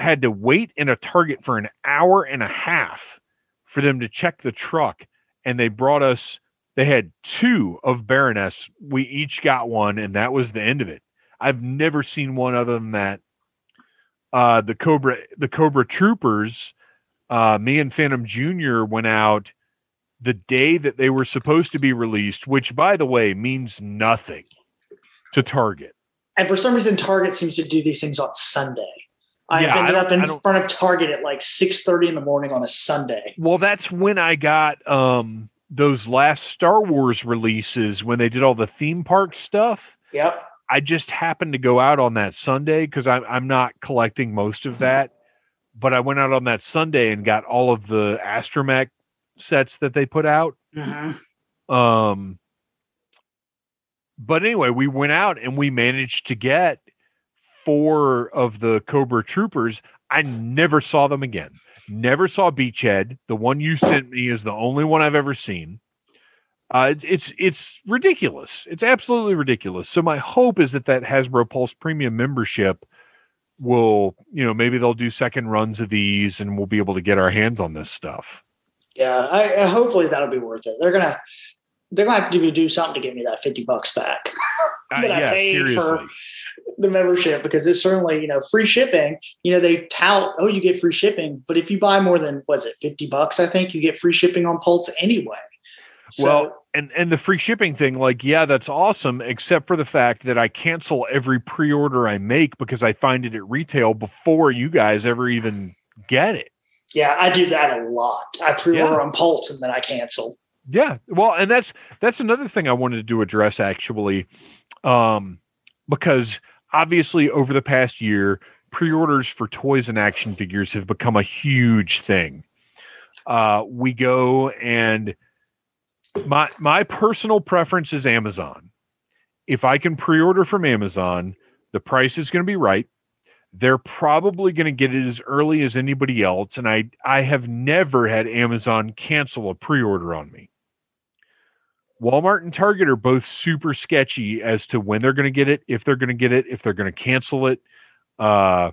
had to wait in a Target for an hour and a half for them to check the truck. And they brought us, they had two of Baroness. We each got one, and that was the end of it. I've never seen one other than that. Uh, the Cobra, the Cobra Troopers, uh, me and Phantom Junior went out the day that they were supposed to be released, which, by the way, means nothing to Target. And for some reason, Target seems to do these things on Sunday. I've yeah, ended up in front of Target at like six thirty in the morning on a Sunday. Well, that's when I got um, those last Star Wars releases when they did all the theme park stuff. Yep. I just happened to go out on that Sunday because I'm I'm not collecting most of that. but I went out on that Sunday and got all of the Astromech sets that they put out. Mm-hmm. Um, but anyway, we went out and we managed to get four of the Cobra Troopers. I never saw them again. Never saw Beachhead. The one you sent me is the only one I've ever seen. Uh, it's it's it's ridiculous. It's absolutely ridiculous. So my hope is that that Hasbro Pulse Premium membership will, you know, maybe they'll do second runs of these, and we'll be able to get our hands on this stuff. Yeah, I, hopefully that'll be worth it. They're gonna they're gonna have to do something to give me that fifty bucks back that uh, yeah, I paid seriously. for the membership because it's certainly you know free shipping. You know they tout oh you get free shipping, but if you buy more than was it fifty bucks, I think you get free shipping on Pulse anyway. So, well, and and the free shipping thing, like yeah, that's awesome, except for the fact that I cancel every pre-order I make because I find it at retail before you guys ever even get it. Yeah, I do that a lot. I pre-order yeah. on Pulse and then I cancel. Yeah, well, and that's that's another thing I wanted to address actually, um, because obviously over the past year, pre-orders for toys and action figures have become a huge thing. Uh, we go and my my personal preference is Amazon. If I can pre-order from Amazon, the price is going to be right. They're probably going to get it as early as anybody else, and I I have never had Amazon cancel a pre-order on me. Walmart and Target are both super sketchy as to when they're going to get it, if they're going to get it, if they're going to cancel it. Uh,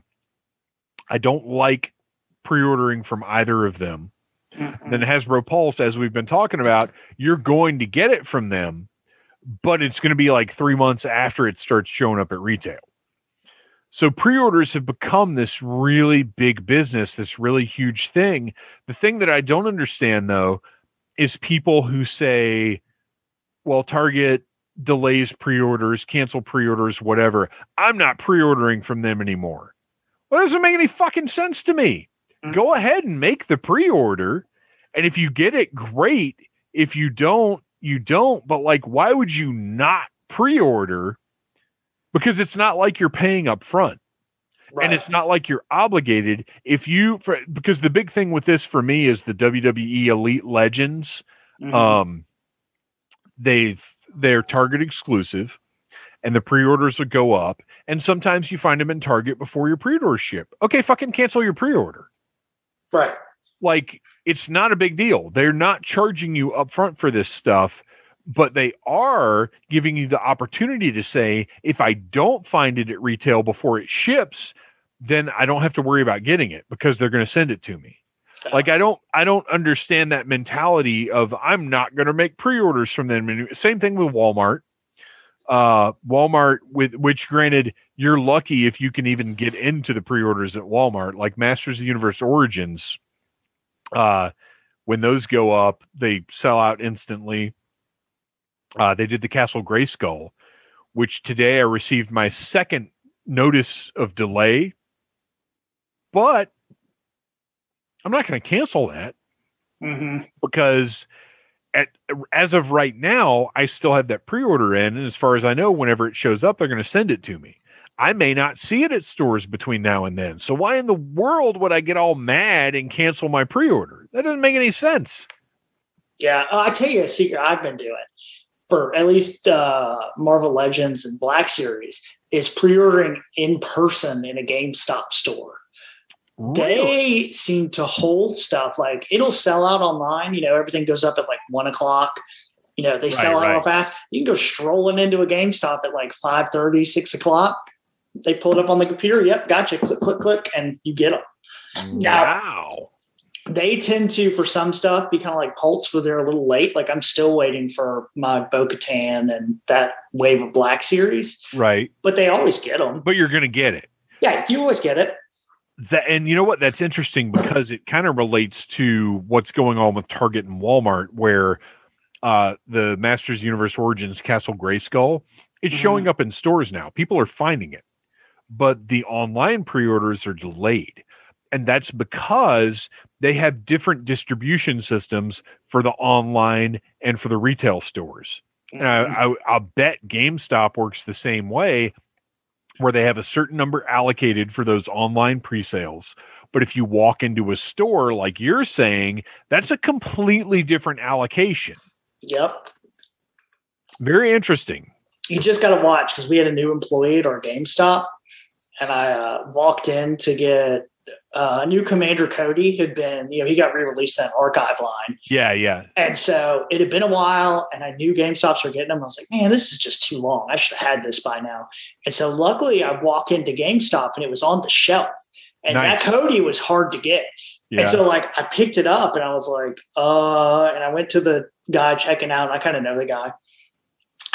I don't like pre-ordering from either of them. Mm-hmm. Then Hasbro Pulse, as we've been talking about, you're going to get it from them, but it's going to be like three months after it starts showing up at retail. So pre-orders have become this really big business, this really huge thing. The thing that I don't understand though is people who say, well, Target delays pre-orders, cancel pre-orders, whatever. I'm not pre-ordering from them anymore. Well, doesn't make any fucking sense to me. Mm-hmm. Go ahead and make the pre-order, and if you get it, great. If you don't, you don't. But like, why would you not pre-order? Because it's not like you're paying up front. Right. And it's not like you're obligated if you for because the big thing with this for me is the WWE Elite Legends. Mm-hmm. Um, they've they're Target exclusive, and the pre-orders will go up. And sometimes you find them in Target before your pre-order ship. Okay, fucking cancel your pre-order. Right. Like it's not a big deal. They're not charging you upfront for this stuff, but they are giving you the opportunity to say, if I don't find it at retail before it ships, then I don't have to worry about getting it because they're going to send it to me. Like I don't I don't understand that mentality of I'm not going to make pre-orders from them. Same thing with Walmart. Uh, Walmart with which granted you're lucky if you can even get into the pre-orders at Walmart like Masters of the Universe Origins. Uh, when those go up, they sell out instantly. Uh, they did the Castle Grayskull, which today I received my second notice of delay, but I'm not going to cancel that mm-hmm. because at as of right now, I still have that pre-order in, and as far as I know, whenever it shows up, they're going to send it to me. I may not see it at stores between now and then. So why in the world would I get all mad and cancel my pre-order? That doesn't make any sense. Yeah, I tell you a secret I've been doing for at least uh, Marvel Legends and Black Series is pre-ordering in person in a GameStop store. Really? They seem to hold stuff like it'll sell out online. You know, everything goes up at like one o'clock. You know, they right, sell out right. real fast. You can go strolling into a GameStop at like 5 30, 6 o'clock. They pull it up on the computer. Yep, gotcha. Click, click, click, and you get them. Wow. Now, they tend to, for some stuff, be kind of like Pulse where they're a little late. Like I'm still waiting for my Bo Katan and that Wave of Black series. Right. But they always get them. But you're going to get it. Yeah, you always get it that and you know what that's interesting because it kind of relates to what's going on with Target and Walmart where uh the Masters Universe Origins Castle Grayskull it's mm-hmm. showing up in stores now. People are finding it. But the online pre-orders are delayed. And that's because they have different distribution systems for the online and for the retail stores. Mm-hmm. And I, I, I'll bet GameStop works the same way where they have a certain number allocated for those online pre-sales But if you walk into a store, like you're saying, that's a completely different allocation. Yep. Very interesting. You just got to watch because we had a new employee at our GameStop, and I uh, walked in to get uh, new Commander Cody had been, you know, he got re-released that archive line. Yeah, yeah. And so it had been a while, and I knew GameStops were getting them. I was like, man, this is just too long. I should have had this by now. And so luckily, I walk into GameStop and it was on the shelf, and nice. that Cody was hard to get. Yeah. And so like I picked it up and I was like, uh, and I went to the guy checking out, and I kind of know the guy.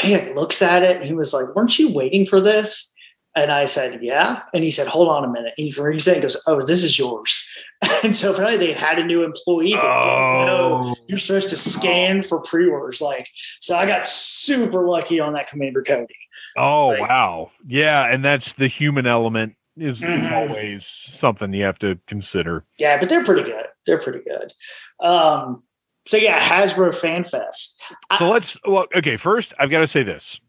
He looks at it and he was like, "Weren't you waiting for this?" And I said, yeah. And he said, hold on a minute. And he reads it and goes, oh, this is yours. And so apparently they had a new employee that oh. didn't know you're supposed to scan for pre-orders. Like, so I got super lucky on that Commander Cody. Oh, like, wow. Yeah. And that's the human element is mm-hmm. always something you have to consider. Yeah, but they're pretty good. They're pretty good. Um, so yeah, Hasbro Fan Fest. So I, let's well, okay. First, I've got to say this: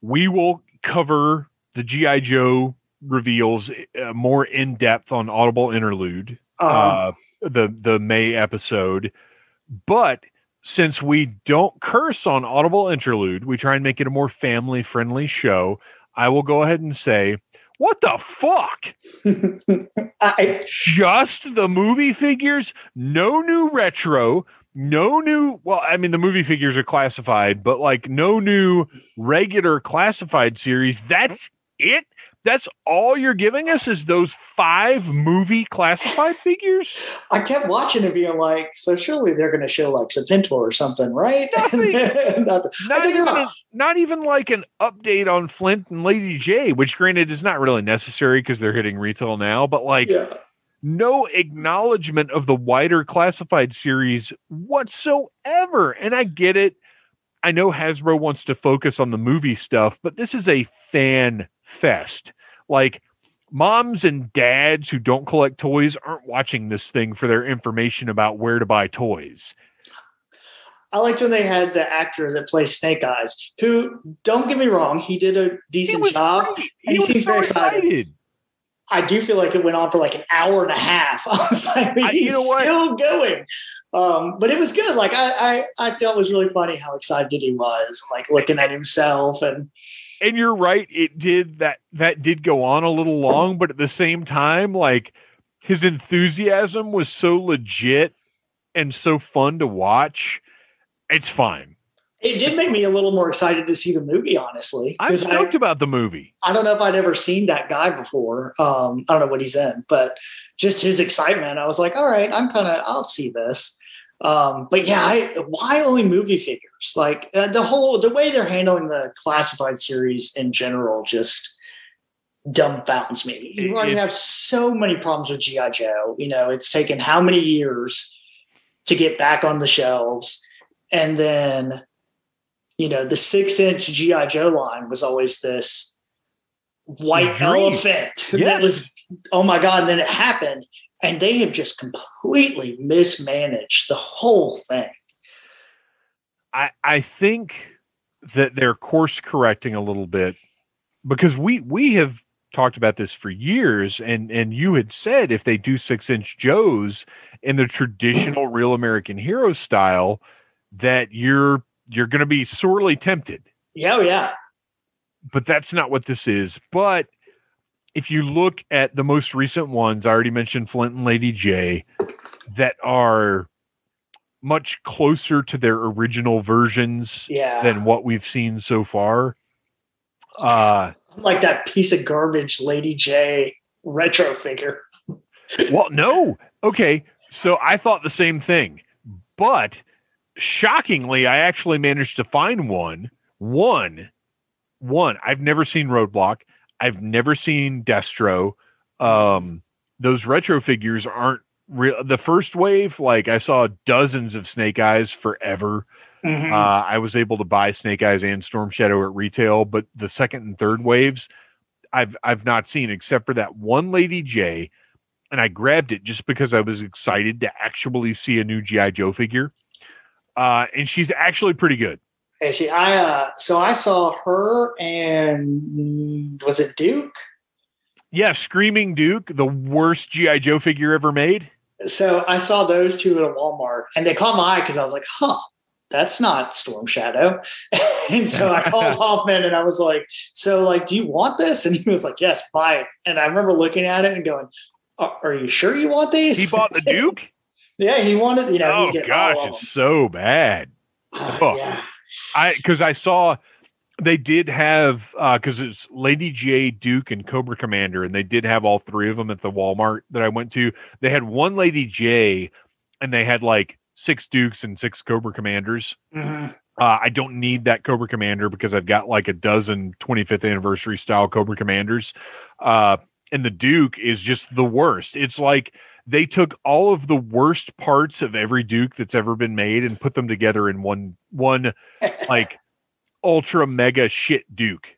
we will cover the GI Joe reveals uh, more in depth on Audible Interlude, uh-huh. uh, the the May episode. But since we don't curse on Audible Interlude, we try and make it a more family friendly show. I will go ahead and say, what the fuck? I, Just the movie figures, no new retro, no new well i mean the movie figures are classified but like no new regular classified series that's it? That's all you're giving us is those five movie classified figures? I kept watching it being like, so surely they're going to show like Serpentor or something, right? Nothing. Nothing. Not, even a, not even like an update on Flint and Lady J, which granted is not really necessary because they're hitting retail now, but like yeah. no acknowledgement of the wider classified series whatsoever. And I get it. I know Hasbro wants to focus on the movie stuff, but this is a fan fest. Like moms and dads who don't collect toys aren't watching this thing for their information about where to buy toys. I liked when they had the actor that plays Snake Eyes, who, don't get me wrong, he did a decent job. Great. He, he seems so very excited. excited. I do feel like it went on for like an hour and a half. I was like, he's you know still going. Um, but it was good. Like I, I, I thought it was really funny how excited he was, like looking at himself and and you're right it did that that did go on a little long but at the same time like his enthusiasm was so legit and so fun to watch it's fine it did make me a little more excited to see the movie honestly i'm stoked I, about the movie i don't know if i'd ever seen that guy before um, i don't know what he's in but just his excitement i was like all right i'm kind of i'll see this um, but yeah, I, why only movie figures? Like uh, the whole the way they're handling the classified series in general just dumbfounds me. You already have so many problems with GI Joe. You know, it's taken how many years to get back on the shelves, and then you know the six inch GI Joe line was always this white elephant yes. that was oh my god. And then it happened, and they have just completely mismanaged the whole thing. I I think that they're course correcting a little bit because we we have talked about this for years and and you had said if they do six inch joes in the traditional real american hero style that you're you're going to be sorely tempted yeah oh, yeah but that's not what this is but if you look at the most recent ones, I already mentioned Flint and Lady J, that are much closer to their original versions yeah. than what we've seen so far. Uh, like that piece of garbage Lady J retro figure. well, no. Okay. So I thought the same thing. But shockingly, I actually managed to find one. One. One. I've never seen Roadblock. I've never seen Destro. Um, those retro figures aren't real. The first wave, like I saw dozens of Snake Eyes forever. Mm-hmm. Uh, I was able to buy Snake Eyes and Storm Shadow at retail, but the second and third waves, I've I've not seen except for that one Lady J, and I grabbed it just because I was excited to actually see a new GI Joe figure. Uh, and she's actually pretty good. And she, I, uh, so I saw her and was it Duke? Yeah, Screaming Duke, the worst GI Joe figure ever made. So I saw those two at a Walmart, and they caught my eye because I was like, "Huh, that's not Storm Shadow." and so I called Hoffman, and I was like, "So, like, do you want this?" And he was like, "Yes, buy it." And I remember looking at it and going, "Are you sure you want these?" He bought the Duke. Yeah, he wanted. You know, oh gosh, it's so bad. oh. Yeah. I because I saw they did have because uh, it's Lady J, Duke, and Cobra Commander, and they did have all three of them at the Walmart that I went to. They had one Lady J, and they had like six Dukes and six Cobra Commanders. Mm-hmm. Uh, I don't need that Cobra Commander because I've got like a dozen 25th anniversary style Cobra Commanders. Uh, and the Duke is just the worst. It's like they took all of the worst parts of every Duke that's ever been made and put them together in one one like ultra mega shit Duke.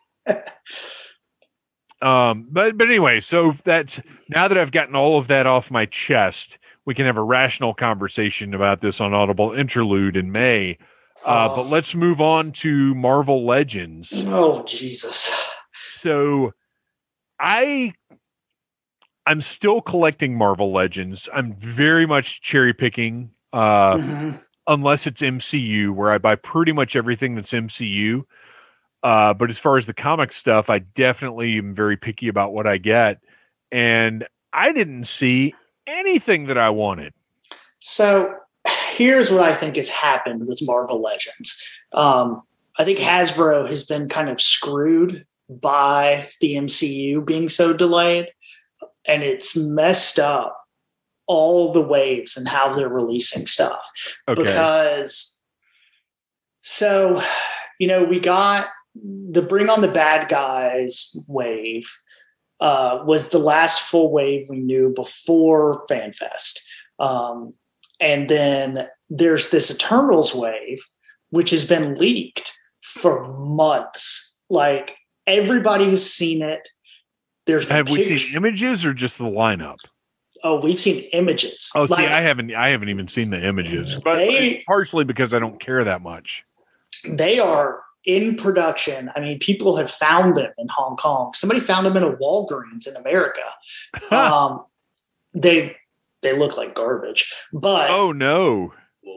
um, but but anyway, so that's now that I've gotten all of that off my chest, we can have a rational conversation about this on Audible Interlude in May. Uh, oh. But let's move on to Marvel Legends. Oh Jesus! So, I I'm still collecting Marvel Legends. I'm very much cherry picking. Uh, mm-hmm unless it's MCU, where I buy pretty much everything that's MCU. Uh, but as far as the comic stuff, I definitely am very picky about what I get. And I didn't see anything that I wanted. So here's what I think has happened with Marvel Legends. Um, I think Hasbro has been kind of screwed by the MCU being so delayed, and it's messed up all the waves and how they're releasing stuff. Okay. Because so, you know, we got the Bring on the Bad Guys wave uh, was the last full wave we knew before FanFest. Um, and then there's this Eternals wave, which has been leaked for months. Like everybody has seen it. There's have we seen images or just the lineup? oh, we've seen images. Oh, like, see, I haven't, I haven't even seen the images, but they, partially because I don't care that much. They are in production. I mean, people have found them in Hong Kong. Somebody found them in a Walgreens in America. um, they they look like garbage, but oh no,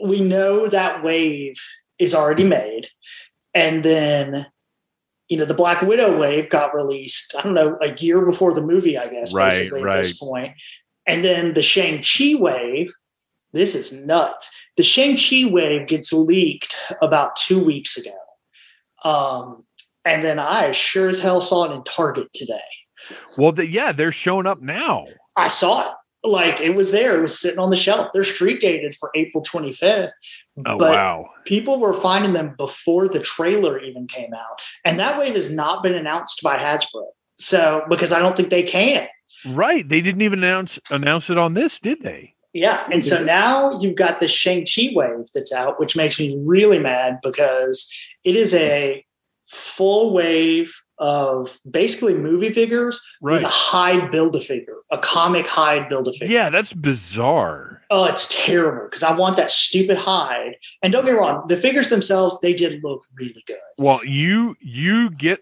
we know that wave is already made, and then you know the Black Widow wave got released. I don't know a year before the movie, I guess. Right, basically right. at this point, and then the Shang-Chi wave, this is nuts. The Shang-Chi wave gets leaked about two weeks ago. Um, and then I sure as hell saw it in Target today. Well, the, yeah, they're showing up now. I saw it. Like it was there. It was sitting on the shelf. They're street dated for April 25th. Oh, but wow. People were finding them before the trailer even came out. And that wave has not been announced by Hasbro. So, because I don't think they can. Right. They didn't even announce announce it on this, did they? Yeah. And so now you've got the Shang-Chi wave that's out, which makes me really mad because it is a full wave of basically movie figures right. with a Hyde build a figure, a comic Hyde build a figure. Yeah, that's bizarre. Oh, it's terrible because I want that stupid Hyde. And don't get wrong, the figures themselves, they did look really good. Well, you you get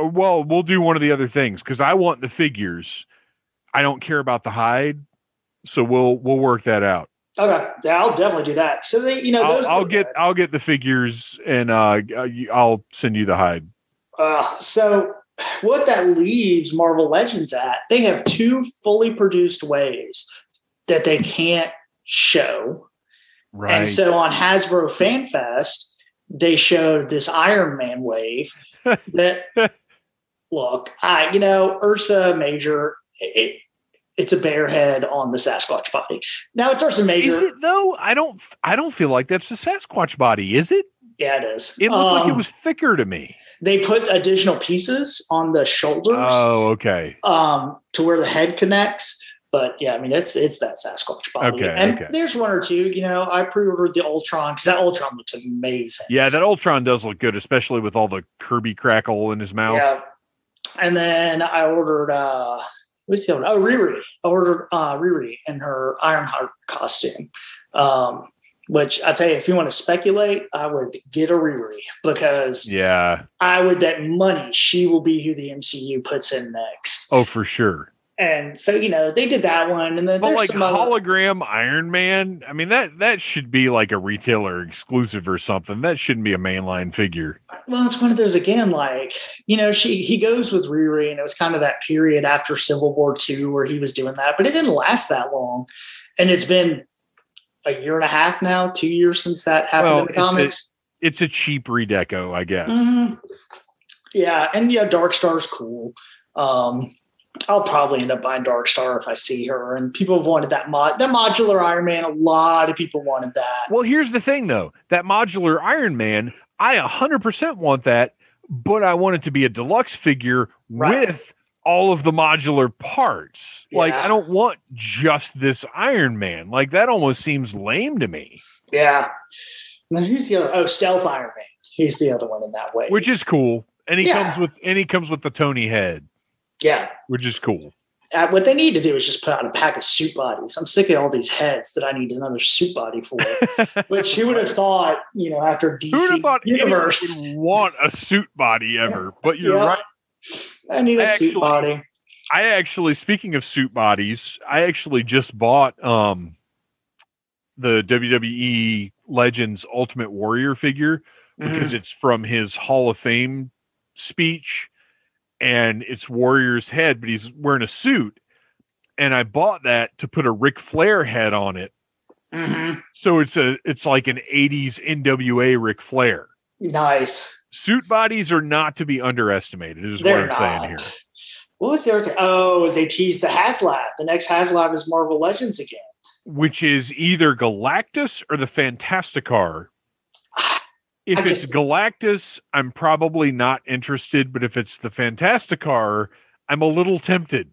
well, we'll do one of the other things because I want the figures I don't care about the Hyde, so we'll we'll work that out. Okay, yeah, I'll definitely do that. So they, you know, I'll, I'll get I'll get the figures and uh, I'll send you the Hyde. Uh, so what that leaves Marvel Legends at, they have two fully produced ways that they can't show. Right. And so on Hasbro Fan Fest, they showed this Iron Man wave that look, I you know, Ursa Major it, it's a bear head on the Sasquatch body. Now it's Ursa Major. Is it though? I don't. I don't feel like that's the Sasquatch body. Is it? Yeah, it is. It looked um, like it um, was thicker to me. They put additional pieces on the shoulders. Oh, okay. Um, to where the head connects. But yeah, I mean it's it's that Sasquatch body. Okay, and okay. there's one or two. You know, I pre-ordered the Ultron because that Ultron looks amazing. Yeah, that Ultron does look good, especially with all the Kirby crackle in his mouth. Yeah. And then I ordered uh what's the other? Oh, Riri. I ordered uh, Riri in her Ironheart costume. Um, Which I tell you, if you want to speculate, I would get a Riri because yeah, I would bet money she will be who the MCU puts in next. Oh, for sure. And so you know they did that one, and then but there's like hologram Iron Man. I mean that that should be like a retailer exclusive or something. That shouldn't be a mainline figure. Well, it's one of those again. Like you know, she he goes with Riri, and it was kind of that period after Civil War Two where he was doing that, but it didn't last that long, and it's been a year and a half now, two years since that happened well, in the comics. It's a, it's a cheap redeco, I guess. Mm-hmm. Yeah, and yeah, Dark Star's cool. Um, I'll probably end up buying Dark Star if I see her. And people have wanted that mod, that modular Iron Man. A lot of people wanted that. Well, here's the thing, though: that modular Iron Man, I 100% want that, but I want it to be a deluxe figure right. with all of the modular parts. Yeah. Like I don't want just this Iron Man. Like that almost seems lame to me. Yeah. Then who's the other? Oh, Stealth Iron Man. He's the other one in that way. Which is cool. And he yeah. comes with and he comes with the Tony head. Yeah. Which is cool. Uh, what they need to do is just put out a pack of suit bodies. I'm sick of all these heads that I need another suit body for. Which who would have thought, you know, after DC Universe would want a suit body ever? But you're yeah. right I need a I suit actually, body. I actually, speaking of suit bodies, I actually just bought um the WWE Legends Ultimate Warrior figure because mm-hmm. it's from his Hall of Fame speech and it's Warrior's head, but he's wearing a suit. And I bought that to put a Ric Flair head on it. Mm-hmm. So it's a it's like an 80s NWA Ric Flair. Nice suit bodies are not to be underestimated. Is They're what I'm not. saying here. What was there? Oh, they teased the HasLab. The next HasLab is Marvel Legends again, which is either Galactus or the Fantasticar. If I it's just, Galactus, I'm probably not interested, but if it's the Fantasticar, I'm a little tempted.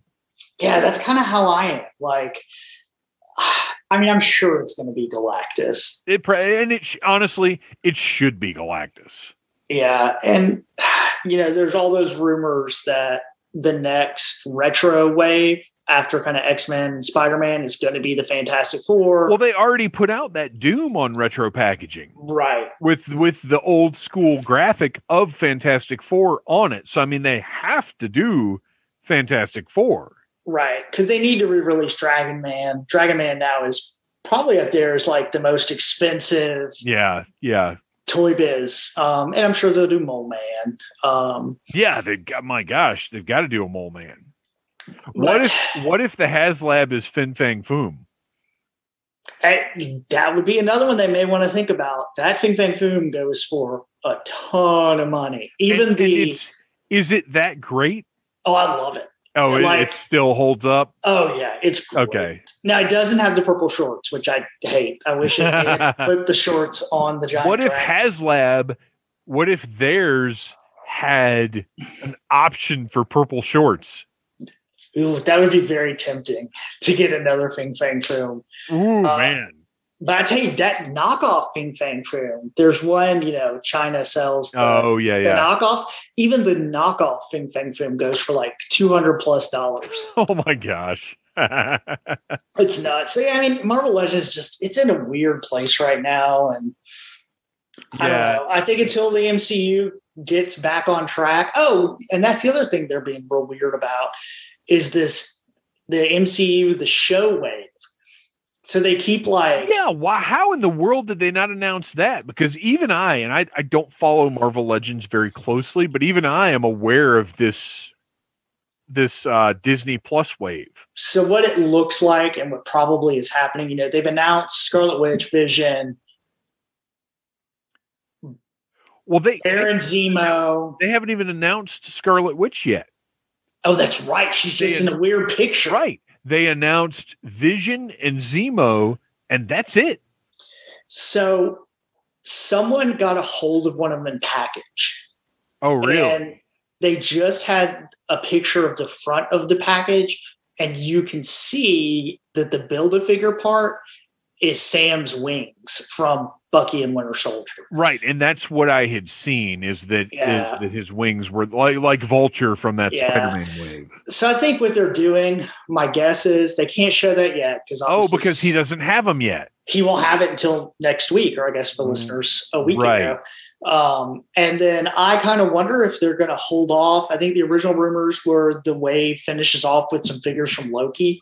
Yeah, that's kind of how I am. Like, I mean, I'm sure it's going to be Galactus. It and it honestly, it should be Galactus. Yeah, and you know, there's all those rumors that the next retro wave after kind of X Men and Spider Man is going to be the Fantastic Four. Well, they already put out that Doom on retro packaging, right? With with the old school graphic of Fantastic Four on it. So I mean, they have to do Fantastic Four, right? Because they need to re-release Dragon Man. Dragon Man now is probably up there as like the most expensive. Yeah, yeah. Toy Biz, um, and I'm sure they'll do Mole Man. Um, yeah, they got my gosh, they've got to do a Mole Man. What if what if the HasLab is Fin Fang Foom? Hey, that would be another one they may want to think about. That Fin Fang Foom goes for a ton of money. Even and, the and is it that great? Oh, I love it. Oh, it, like, it, still holds up. Oh yeah, it's great. okay. Now it doesn't have the purple shorts, which I hate. I wish it did put the shorts on the giant. What if HasLab? What if theirs had an option for purple shorts? Ooh, that would be very tempting to get another Fin Fang Foom. Ooh uh, man! But I tell you, that knockoff Fin Fang Foom, there's one, you know, China sells the, oh, yeah, yeah. the knockoffs. Even the knockoff Fin Fang Foom goes for like 200 plus dollars. Oh my gosh. it's nuts. So, yeah, I mean, Marvel Legends just, it's in a weird place right now. And I yeah. don't know. I think until the MCU gets back on track. Oh, and that's the other thing they're being real weird about is this the MCU, the show wave so they keep like yeah. Why? How in the world did they not announce that? Because even I and I, I don't follow Marvel Legends very closely, but even I am aware of this this uh, Disney Plus wave. So what it looks like and what probably is happening, you know, they've announced Scarlet Witch, Vision. Well, they Baron Zemo. They haven't even announced Scarlet Witch yet. Oh, that's right. She's just in a weird picture. Right they announced Vision and Zemo, and that's it. So someone got a hold of one of them in package. Oh, really? And they just had a picture of the front of the package, and you can see that the build a figure part is Sam's wings from Bucky and Winter Soldier. Right, and that's what I had seen is that yeah. is that his wings were like like Vulture from that yeah. Spider-Man wave. So I think what they're doing, my guess is they can't show that yet because oh, because he doesn't have them yet. He won't have it until next week, or I guess for mm. listeners, a week right. ago. Um, and then I kind of wonder if they're going to hold off. I think the original rumors were the wave finishes off with some figures from Loki.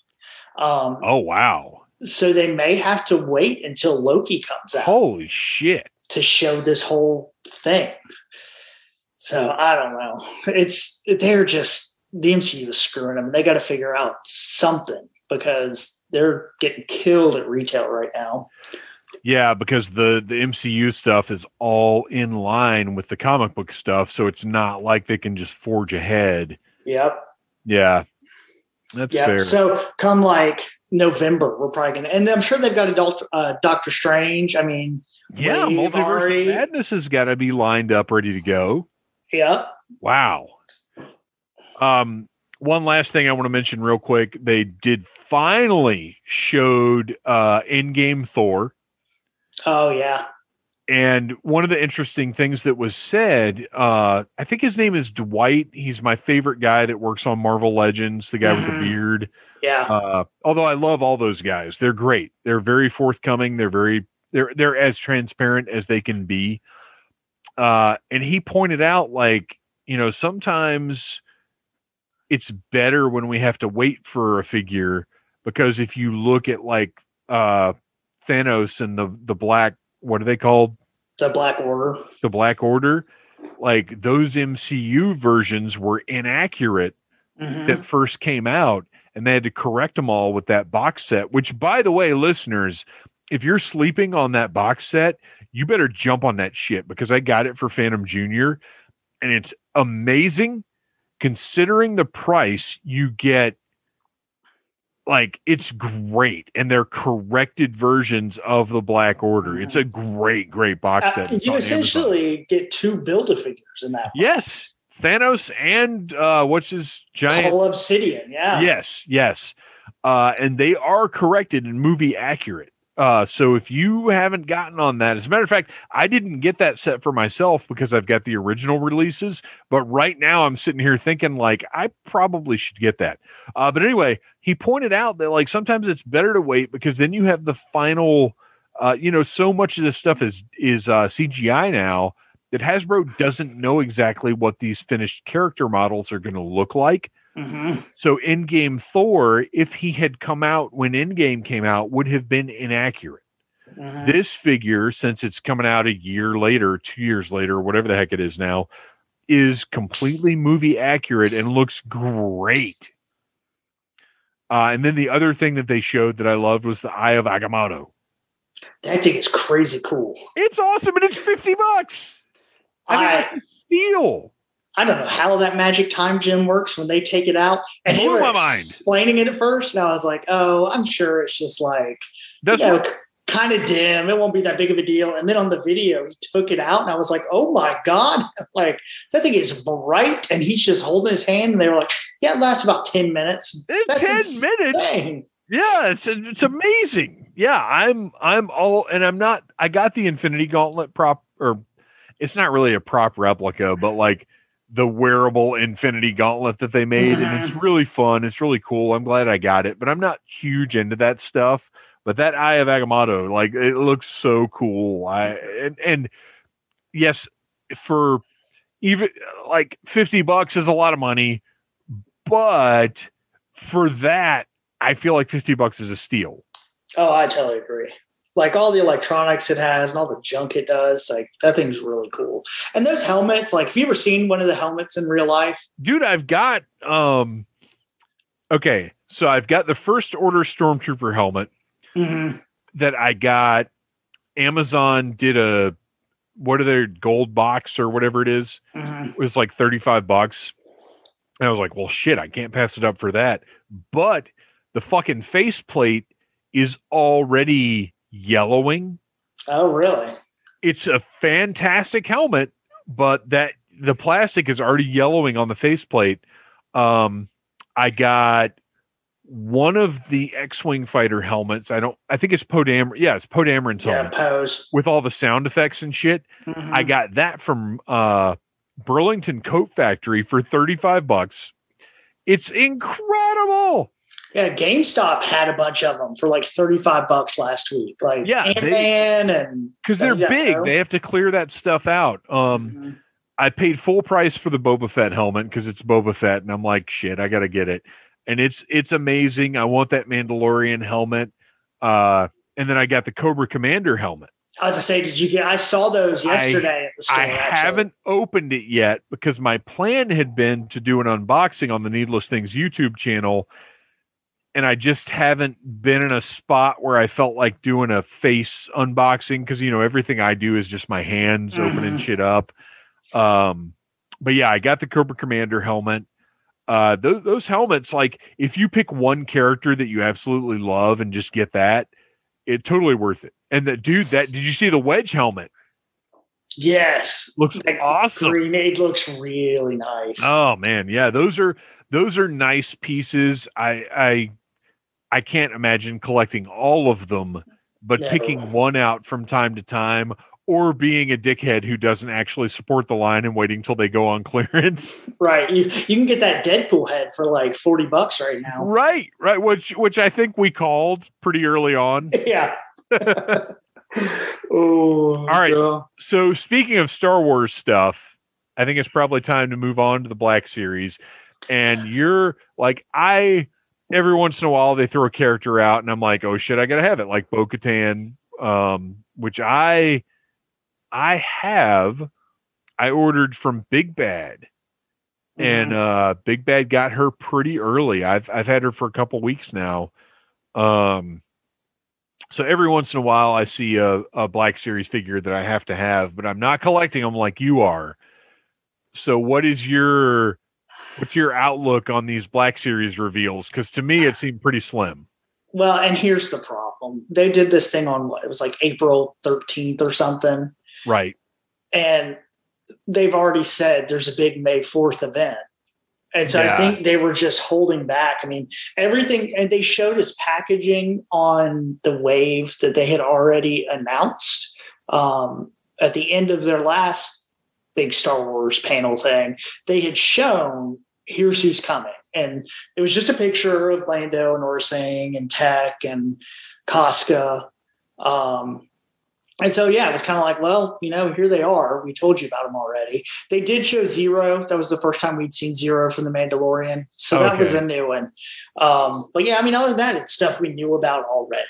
Um, oh wow! So they may have to wait until Loki comes out. Holy shit. To show this whole thing. So I don't know. It's they're just the MCU is screwing them. They got to figure out something because they're getting killed at retail right now. Yeah, because the the MCU stuff is all in line with the comic book stuff, so it's not like they can just forge ahead. Yep. Yeah. That's yep. fair. So come like November. We're probably gonna, and I'm sure they've got adult uh, Doctor Strange. I mean, yeah, Multiverse already, Madness has got to be lined up, ready to go. Yeah. Wow. Um, one last thing I want to mention real quick. They did finally showed uh Endgame Thor. Oh yeah. And one of the interesting things that was said, uh, I think his name is Dwight. He's my favorite guy that works on Marvel Legends, the guy mm-hmm. with the mm-hmm. beard. Yeah. Uh, although I love all those guys, they're great. They're very forthcoming. They're very they're they're as transparent as they can be. Uh, and he pointed out, like you know, sometimes it's better when we have to wait for a figure because if you look at like uh, Thanos and the the black what are they called? The Black Order. The Black Order. Like those MCU versions were inaccurate mm-hmm. that first came out, and they had to correct them all with that box set. Which, by the way, listeners, if you're sleeping on that box set, you better jump on that shit because I got it for Phantom Junior, and it's amazing considering the price. You get like it's great and they're corrected versions of the black order. It's a great great box uh, set uh, you essentially Amazon. get two build a figures in that box. yes thanos and uh what's his giant Cull obsidian yeah. Yes yes. Uh and they are corrected and movie accurate uh, so if you haven't gotten on that, as a matter of fact, I didn't get that set for myself because I've got the original releases. But right now, I'm sitting here thinking like I probably should get that. Uh, but anyway, he pointed out that like sometimes it's better to wait because then you have the final. Uh, you know, so much of this stuff is is uh, CGI now that Hasbro doesn't know exactly what these finished character models are going to look like. Mm-hmm. So Endgame Thor, if he had come out when Endgame came out, would have been inaccurate. Mm-hmm. This figure, since it's coming out a year later, two years later, whatever the heck it is now, is completely movie accurate and looks great. Uh, and then the other thing that they showed that I loved was the Eye of Agamotto. That thing is crazy cool. It's awesome, and it's fifty bucks. I, I mean, that's a steal. I don't know how that magic time gem works when they take it out. And they were explaining it at first, and I was like, "Oh, I'm sure it's just like that's you know, kind of dim. It won't be that big of a deal." And then on the video, he took it out, and I was like, "Oh my god!" Like that thing is bright, and he's just holding his hand, and they were like, "Yeah, it lasts about ten minutes." That's ten insane. minutes. Yeah, it's it's amazing. Yeah, I'm I'm all, and I'm not. I got the Infinity Gauntlet prop, or it's not really a prop replica, but like the wearable infinity gauntlet that they made and it's mm-hmm. really fun it's really cool i'm glad i got it but i'm not huge into that stuff but that eye of agamotto like it looks so cool i and, and yes for even like 50 bucks is a lot of money but for that i feel like 50 bucks is a steal oh i totally agree like all the electronics it has and all the junk it does. Like that thing's really cool. And those helmets, like have you ever seen one of the helmets in real life? Dude, I've got um okay, so I've got the first order stormtrooper helmet mm-hmm. that I got. Amazon did a what are their gold box or whatever it is. Mm-hmm. It was like 35 bucks. And I was like, well shit, I can't pass it up for that. But the fucking faceplate is already yellowing. Oh, really? It's a fantastic helmet, but that the plastic is already yellowing on the faceplate. Um, I got one of the X-wing fighter helmets. I don't. I think it's Poe Dameron. Yeah, it's Poe Dameron's Yeah, helmet pose. with all the sound effects and shit. Mhm. I got that from uh, Burlington Coat Factory for thirty-five bucks. It's incredible. Yeah, GameStop had a bunch of them for like thirty-five bucks last week. Like Yeah, they- and because they're Yeah, big. They have to clear that stuff out. Um, Mhm. I paid full price for the Boba Fett helmet because it's Boba Fett, and I'm like, shit, I gotta get it. And it's it's amazing. I want that Mandalorian helmet. Uh, and then I got the Cobra Commander helmet. I was gonna say, did you get? I saw those I- yesterday at the store. I actually. haven't opened it yet because my plan had been to do an unboxing on the Needless Things YouTube channel. And I just haven't been in a spot where I felt like doing a face unboxing because, you know, everything I do is just my hands opening Mhm. shit up. Um, but yeah, I got the Cobra Commander helmet. Uh, those, those helmets, like if you pick one character that you absolutely love and just get that, it totally worth it. And the dude that did you see the wedge helmet? Yes, Looks Like awesome. It looks really nice. Oh man, yeah, those are those are nice pieces. I I I can't imagine collecting all of them, but picking one out from time to time or being a dickhead who doesn't actually support the line and waiting till they go on clearance. Right. You, you can get that Deadpool head for like 40 bucks right now. right, right, which which I think we called pretty early on. Yeah. oh, All right. yeah. So speaking of Star Wars stuff, I think it's probably time to move on to the Black Series. And you're like, I every once in a while they throw a character out, and I'm like, oh shit, I gotta have it, like Bo Katan, um, which I I have. I ordered from Big Bad, and uh, Big Bad got her pretty early. I've I've had her for a couple weeks now. Um, so every once in a while, I see a, a Black Series figure that I have to have, but I'm not collecting them like you are. So, what is your what's your outlook on these Black Series reveals? Because to me, it seemed pretty slim. Well, and here's the problem. They did this thing on what? It was like April 13th or something. Right. And they've already said there's a big May 4th event. And so Yeah. I think they were just holding back. I mean, everything, and they showed us packaging on the wave that they had already announced um, at the end of their last big Star Wars panel thing. They had shown here's who's coming. And it was just a picture of Lando and Orsang and Tech and Koska. Um, and so, yeah, it was kind of like, well, you know, here they are. We told you about them already. They did show Zero. That was the first time we'd seen Zero from The Mandalorian. So that was a new one. Um, but yeah, I mean, other than that, it's stuff we knew about already.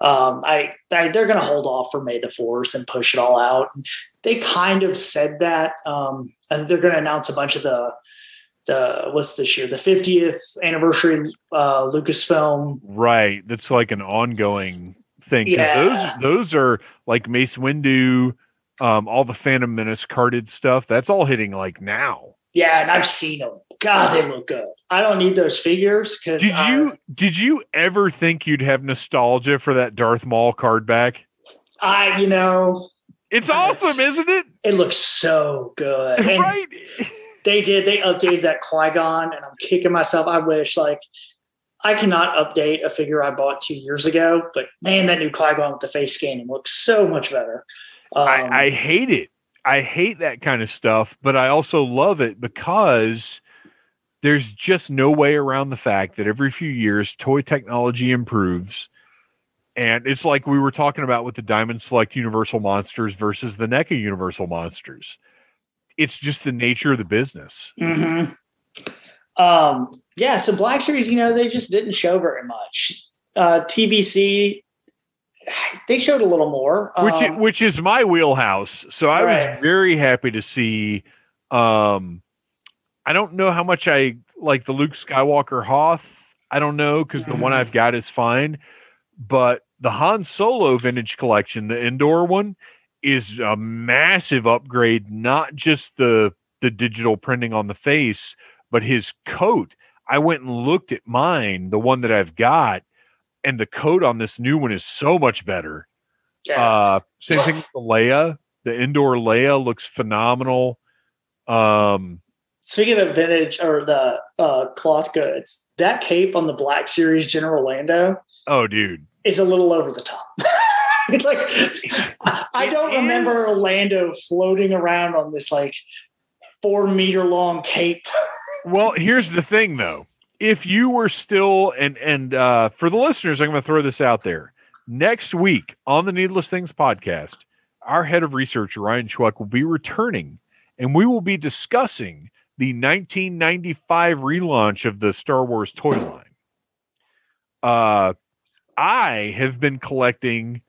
Um, I, I they're going to hold off for May the Fourth and push it all out. They kind of said that. Um, they're going to announce a bunch of the the what's this year the 50th anniversary uh, Lucasfilm. Right. That's like an ongoing thing. Because Yeah. those those are like Mace Windu, um, all the Phantom Menace carded stuff. That's all hitting like now. Yeah, and I've seen them. God, they look good. I don't need those figures because Did you did you ever think you'd have nostalgia for that Darth Maul card back? I, you know, It's awesome, isn't it? it looks so good. And right. They did. They updated that Qui Gon, and I'm kicking myself. I wish like I cannot update a figure I bought two years ago, but man, that new Qui Gon with the face scanning looks so much better. Um, I, I hate it. I hate that kind of stuff, but I also love it because there's just no way around the fact that every few years toy technology improves. And it's like we were talking about with the Diamond Select Universal Monsters versus the NECA Universal Monsters. It's just the nature of the business. mhm. Um, yeah, so Black Series, you know, they just didn't show very much. Uh, TVC, they showed a little more. which i- Um, which is my wheelhouse. So I Right. was very happy to see. Um, I don't know how much I like the Luke Skywalker Hoth. I don't know because the one Mhm. I've got is fine, but the Han Solo vintage collection, the indoor one, is a massive upgrade. Not just the the digital printing on the face, but his coat. I went and looked at mine, the one that I've got, and the coat on this new one is so much better. yeah. Uh, same thing with the Leia. The indoor Leia looks phenomenal. Um, Speaking of vintage or the uh, cloth goods, that cape on the Black Series General Lando. Oh, dude, is a little over the top. it's like I don't it remember Orlando floating around on this like four meter long cape. well, here's the thing, though. If you were still and and uh, for the listeners, I'm going to throw this out there. Next week on the Needless Things podcast, our head of research, Ryan Schweck, will be returning and we will be discussing the 1995 relaunch of the Star Wars toy line. Uh, I have been collecting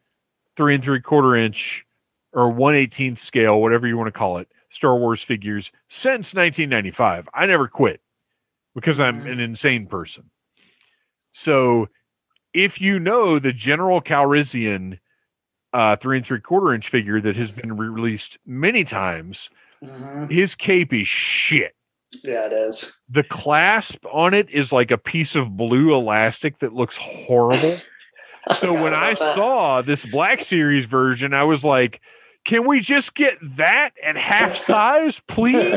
three and three quarter inch or 118th scale, whatever you want to call it, Star Wars figures since 1995. I never quit because I'm an insane person. So if you know the General Calrissian uh, three and three quarter inch figure that has been released many times, mm-hmm. his cape is shit. Yeah, it is. The clasp on it is like a piece of blue elastic that looks horrible. so when I that. saw this Black Series version, I was like, can we just get that at half size, please?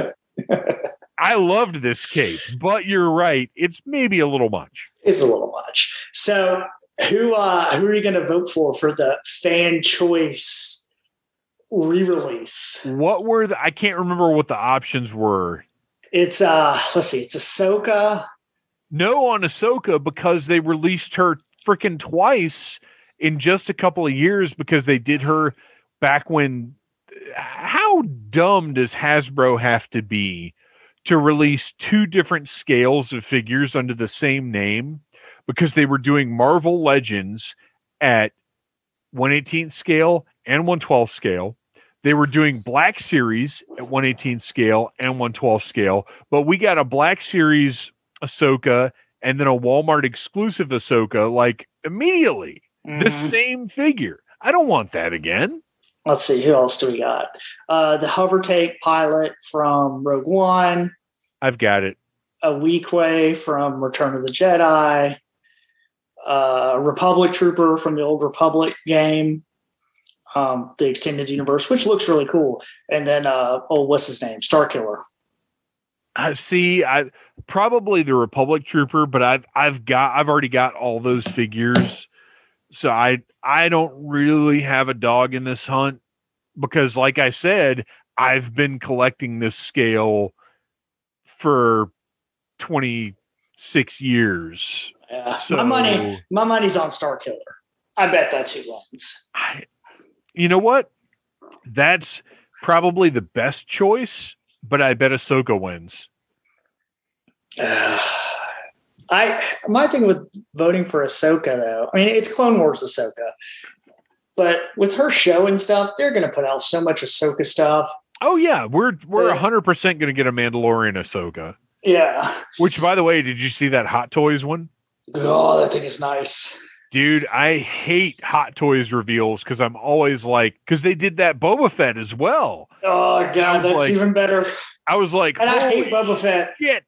I loved this cape, but you're right. It's maybe a little much. It's a little much. So who uh who are you gonna vote for for the fan choice re-release? What were the I can't remember what the options were. It's uh let's see, it's Ahsoka. No on Ahsoka because they released her freaking twice in just a couple of years because they did her back when how dumb does Hasbro have to be to release two different scales of figures under the same name because they were doing Marvel Legends at 118th scale and 112th scale. They were doing Black Series at 118th scale and 112th scale, but we got a Black Series Ahsoka and then a Walmart exclusive Ahsoka like immediately. Mm-hmm. The same figure. I don't want that again. Let's see, who else do we got? Uh, the hover take pilot from Rogue One. I've got it. A Weequay from Return of the Jedi. Uh, Republic Trooper from the old Republic game, um, the extended universe, which looks really cool. And then, uh, oh, what's his name? Star Killer. I see. I probably the Republic Trooper, but I've I've got I've already got all those figures, so I I don't really have a dog in this hunt because, like I said, I've been collecting this scale for twenty six years. Yeah. So, my money, my money's on Star Killer. I bet that's who wins. I, you know what? That's probably the best choice but I bet Ahsoka wins. Uh, I my thing with voting for Ahsoka though, I mean it's Clone Wars Ahsoka, but with her show and stuff, they're going to put out so much Ahsoka stuff. Oh yeah, we're we're hundred percent going to get a Mandalorian Ahsoka. Yeah. Which, by the way, did you see that Hot Toys one? Oh, that thing is nice. Dude, I hate Hot Toys reveals because I'm always like, because they did that Boba Fett as well. Oh god, that's like, even better. I was like, and I hate Boba Fett. Shit,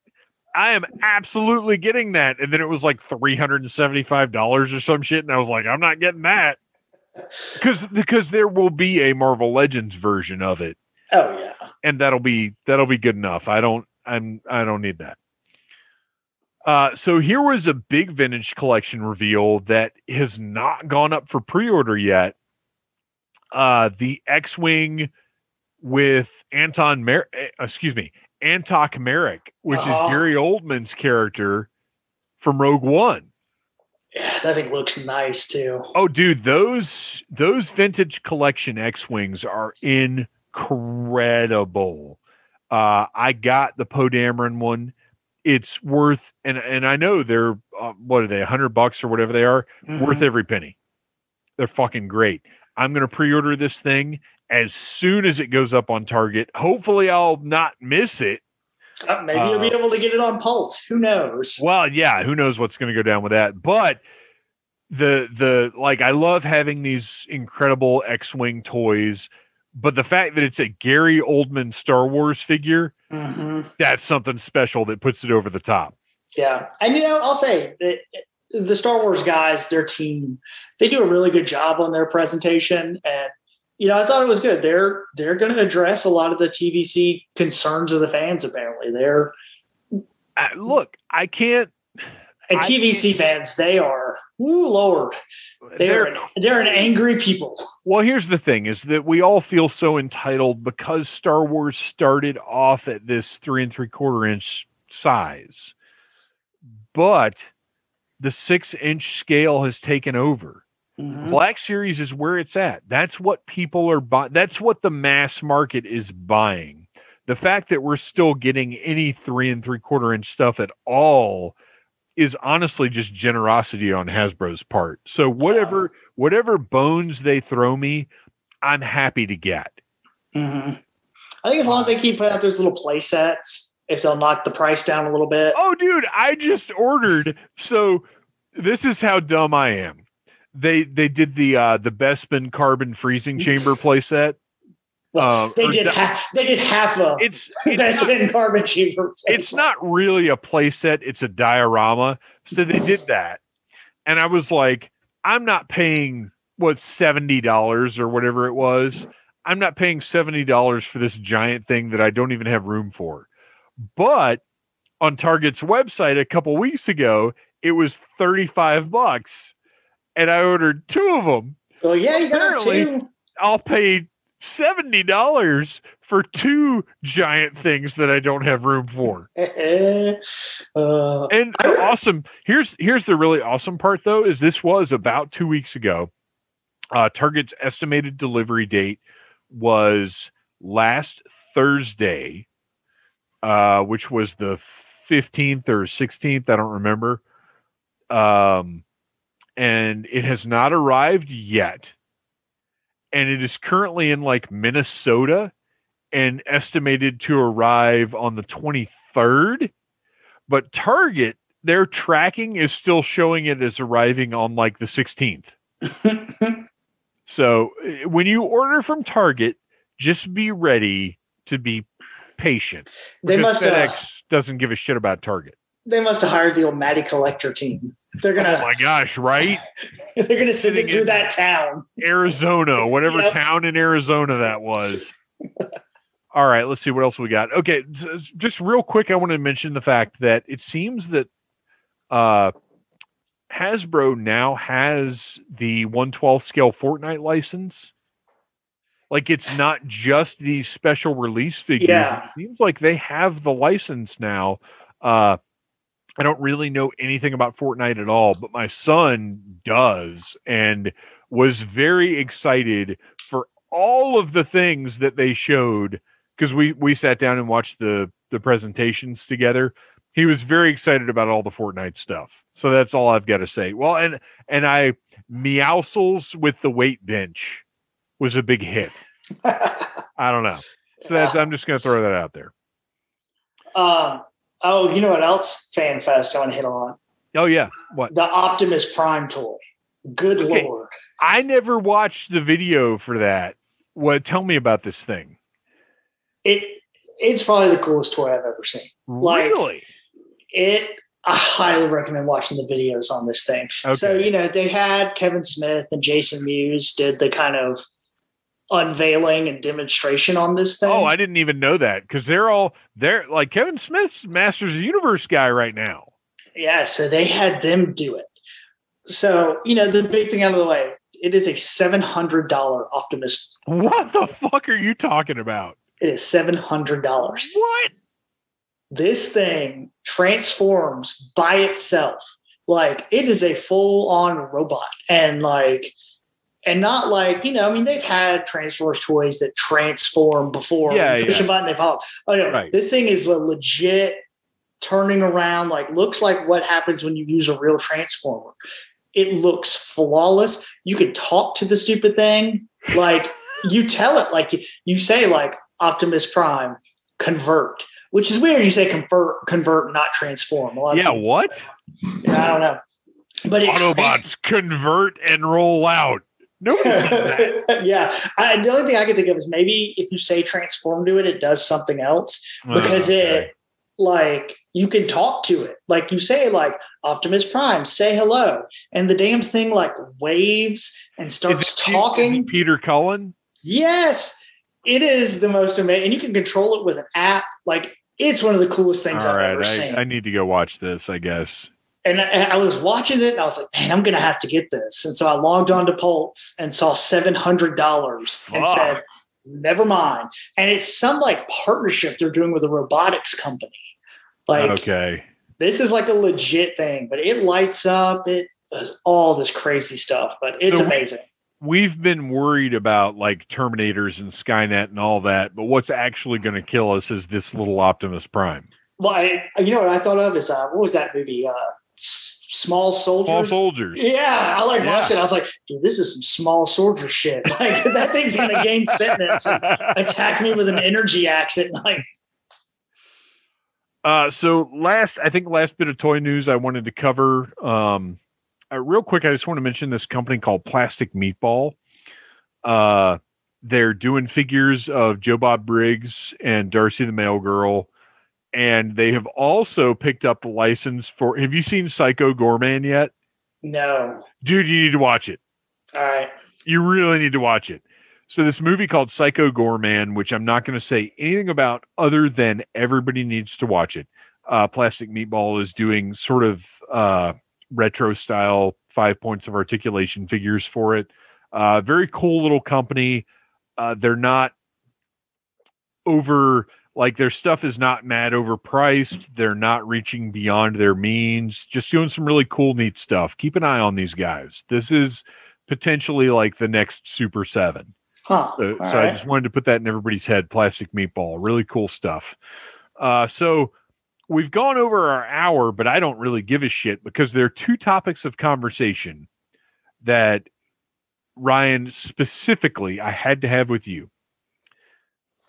I am absolutely getting that. And then it was like three hundred and seventy five dollars or some shit, and I was like, I'm not getting that because because there will be a Marvel Legends version of it. Oh yeah, and that'll be that'll be good enough. I don't I'm I don't need that. Uh, so here was a big vintage collection reveal that has not gone up for pre-order yet. Uh, the X-wing with Anton Mer- eh, excuse me, Antoc Merrick, which uh-huh. is Gary Oldman's character from Rogue One. Yeah, that thing looks nice too. Oh, dude, those those vintage collection X-wings are incredible. Uh, I got the Poe Dameron one it's worth and and I know they're uh, what are they, hundred bucks or whatever they are, mm-hmm. worth every penny. They're fucking great. I'm going to pre-order this thing as soon as it goes up on Target. Hopefully, I'll not miss it. Uh, maybe uh, you'll be uh, able to get it on Pulse. Who knows? Well, yeah, who knows what's going to go down with that? But the the like, I love having these incredible X-wing toys but the fact that it's a Gary Oldman Star Wars figure, mm-hmm. that's something special that puts it over the top. Yeah. And, you know, I'll say that the Star Wars guys, their team, they do a really good job on their presentation. And, you know, I thought it was good. They're they're going to address a lot of the TVC concerns of the fans. Apparently, they're uh, look. I can't. And TVC fans, they are, ooh, Lord, they're they're, an angry people. Well, here's the thing: is that we all feel so entitled because Star Wars started off at this three and three quarter inch size, but the six inch scale has taken over. Mm-hmm. Black Series is where it's at. That's what people are buying. That's what the mass market is buying. The fact that we're still getting any three and three quarter inch stuff at all is honestly just generosity on Hasbro's part. So whatever yeah. whatever bones they throw me, I'm happy to get. Mm-hmm. I think as long as they keep putting out those little play sets, if they'll knock the price down a little bit. Oh, dude, I just ordered. So this is how dumb I am. They they did the uh the Bespin carbon freezing chamber playset. Well, um, they did. half, they did half a. It's, it's not, carbon chamber. It's not really a playset. It's a diorama. So they did that, and I was like, I'm not paying what seventy dollars or whatever it was. I'm not paying seventy dollars for this giant thing that I don't even have room for. But on Target's website a couple weeks ago, it was 35 bucks. And I ordered two of them. Well, yeah, you got two. I'll pay $70 for two giant things that I don't have room for. uh, and awesome. Here's here's the really awesome part though is this was about 2 weeks ago. Uh, Target's estimated delivery date was last Thursday, uh, which was the 15th or 16th, I don't remember. Um, and it has not arrived yet. And it is currently in like Minnesota and estimated to arrive on the 23rd. But Target, their tracking is still showing it as arriving on like the 16th. so eh, when you order from Target, just be ready to be patient. They must FedEx uh, doesn't give a shit about Target. They must have hired the old Matty Collector team. They're gonna. Oh my gosh! Right? they're gonna send it to that town, Arizona, whatever yep. town in Arizona that was. All right, let's see what else we got. Okay, just real quick, I want to mention the fact that it seems that uh, Hasbro now has the 112 scale Fortnite license. Like it's not just these special release figures. Yeah. It seems like they have the license now. Uh, I don't really know anything about Fortnite at all, but my son does and was very excited for all of the things that they showed because we we sat down and watched the the presentations together. He was very excited about all the Fortnite stuff. So that's all I've got to say. Well, and and I Meowscles with the weight bench was a big hit. I don't know. So that's I'm just going to throw that out there. Um Oh, you know what else? Fan Fest I want to hit on. Oh yeah, what? The Optimus Prime toy. Good okay. lord! I never watched the video for that. What? Tell me about this thing. It it's probably the coolest toy I've ever seen. Really? Like, it. I highly recommend watching the videos on this thing. Okay. So you know they had Kevin Smith and Jason Mewes did the kind of unveiling and demonstration on this thing. Oh, I didn't even know that because they're all they're like Kevin Smith's Masters of the Universe guy right now. Yeah, so they had them do it. So you know the big thing out of the way. It is a seven hundred dollar Optimus. What the fuck are you talking about? It is seven hundred dollars. What? This thing transforms by itself. Like it is a full on robot, and like and not like you know. I mean, they've had Transformers toys that transform before. Yeah, push yeah. a button, they pop. Oh no, right. this thing is a legit turning around. Like looks like what happens when you use a real transformer. It looks flawless. You can talk to the stupid thing. Like you tell it, like you say, like Optimus Prime convert, which is weird. You say convert, convert, not transform. yeah, what? I don't know. But Autobots convert and roll out. yeah. I, the only thing I can think of is maybe if you say transform to it, it does something else oh, because oh, okay. it like you can talk to it. Like you say, like Optimus Prime, say hello. And the damn thing like waves and starts talking. Peter Cullen? Yes. It is the most amazing. And you can control it with an app. Like it's one of the coolest things All I've right. ever I, seen. I need to go watch this, I guess. And I, I, was watching it and I was like, man, I'm going to have to get this. And so I logged on to Pulse and saw $700 and said, never mind. And it's some like partnership they're doing with a robotics company. Like, okay, this is like a legit thing, but it lights up. It does all this crazy stuff, but it's so amazing. We've been worried about like Terminators and Skynet and all that, but what's actually going to kill us is this little Optimus Prime. Well, I, you know what I thought of is uh, what was that movie? Uh, small soldiers. Small soldiers. Yeah, I like yeah. watching. I was like, dude, this is some small soldier shit. Like that thing's gonna gain sentence and attack me with an energy axe at night. Uh, so last, I think last bit of toy news I wanted to cover. Um, uh, real quick, I just want to mention this company called Plastic Meatball. Uh, they're doing figures of Joe Bob Briggs and Darcy the Mail Girl and they have also picked up the license for. Have you seen Psycho Goreman yet? No, dude, you need to watch it. All right, you really need to watch it. So this movie called Psycho Goreman, which I'm not going to say anything about other than everybody needs to watch it. Uh, Plastic Meatball is doing sort of uh, retro style five points of articulation figures for it. Uh, very cool little company. Uh, they're not over like their stuff is not mad overpriced. They're not reaching beyond their means. Just doing some really cool, neat stuff. Keep an eye on these guys. This is potentially like the next Super Seven. Huh. So, so right. I just wanted to put that in everybody's head. Plastic meatball, really cool stuff. Uh, so we've gone over our hour, but I don't really give a shit because there are two topics of conversation that Ryan specifically I had to have with you.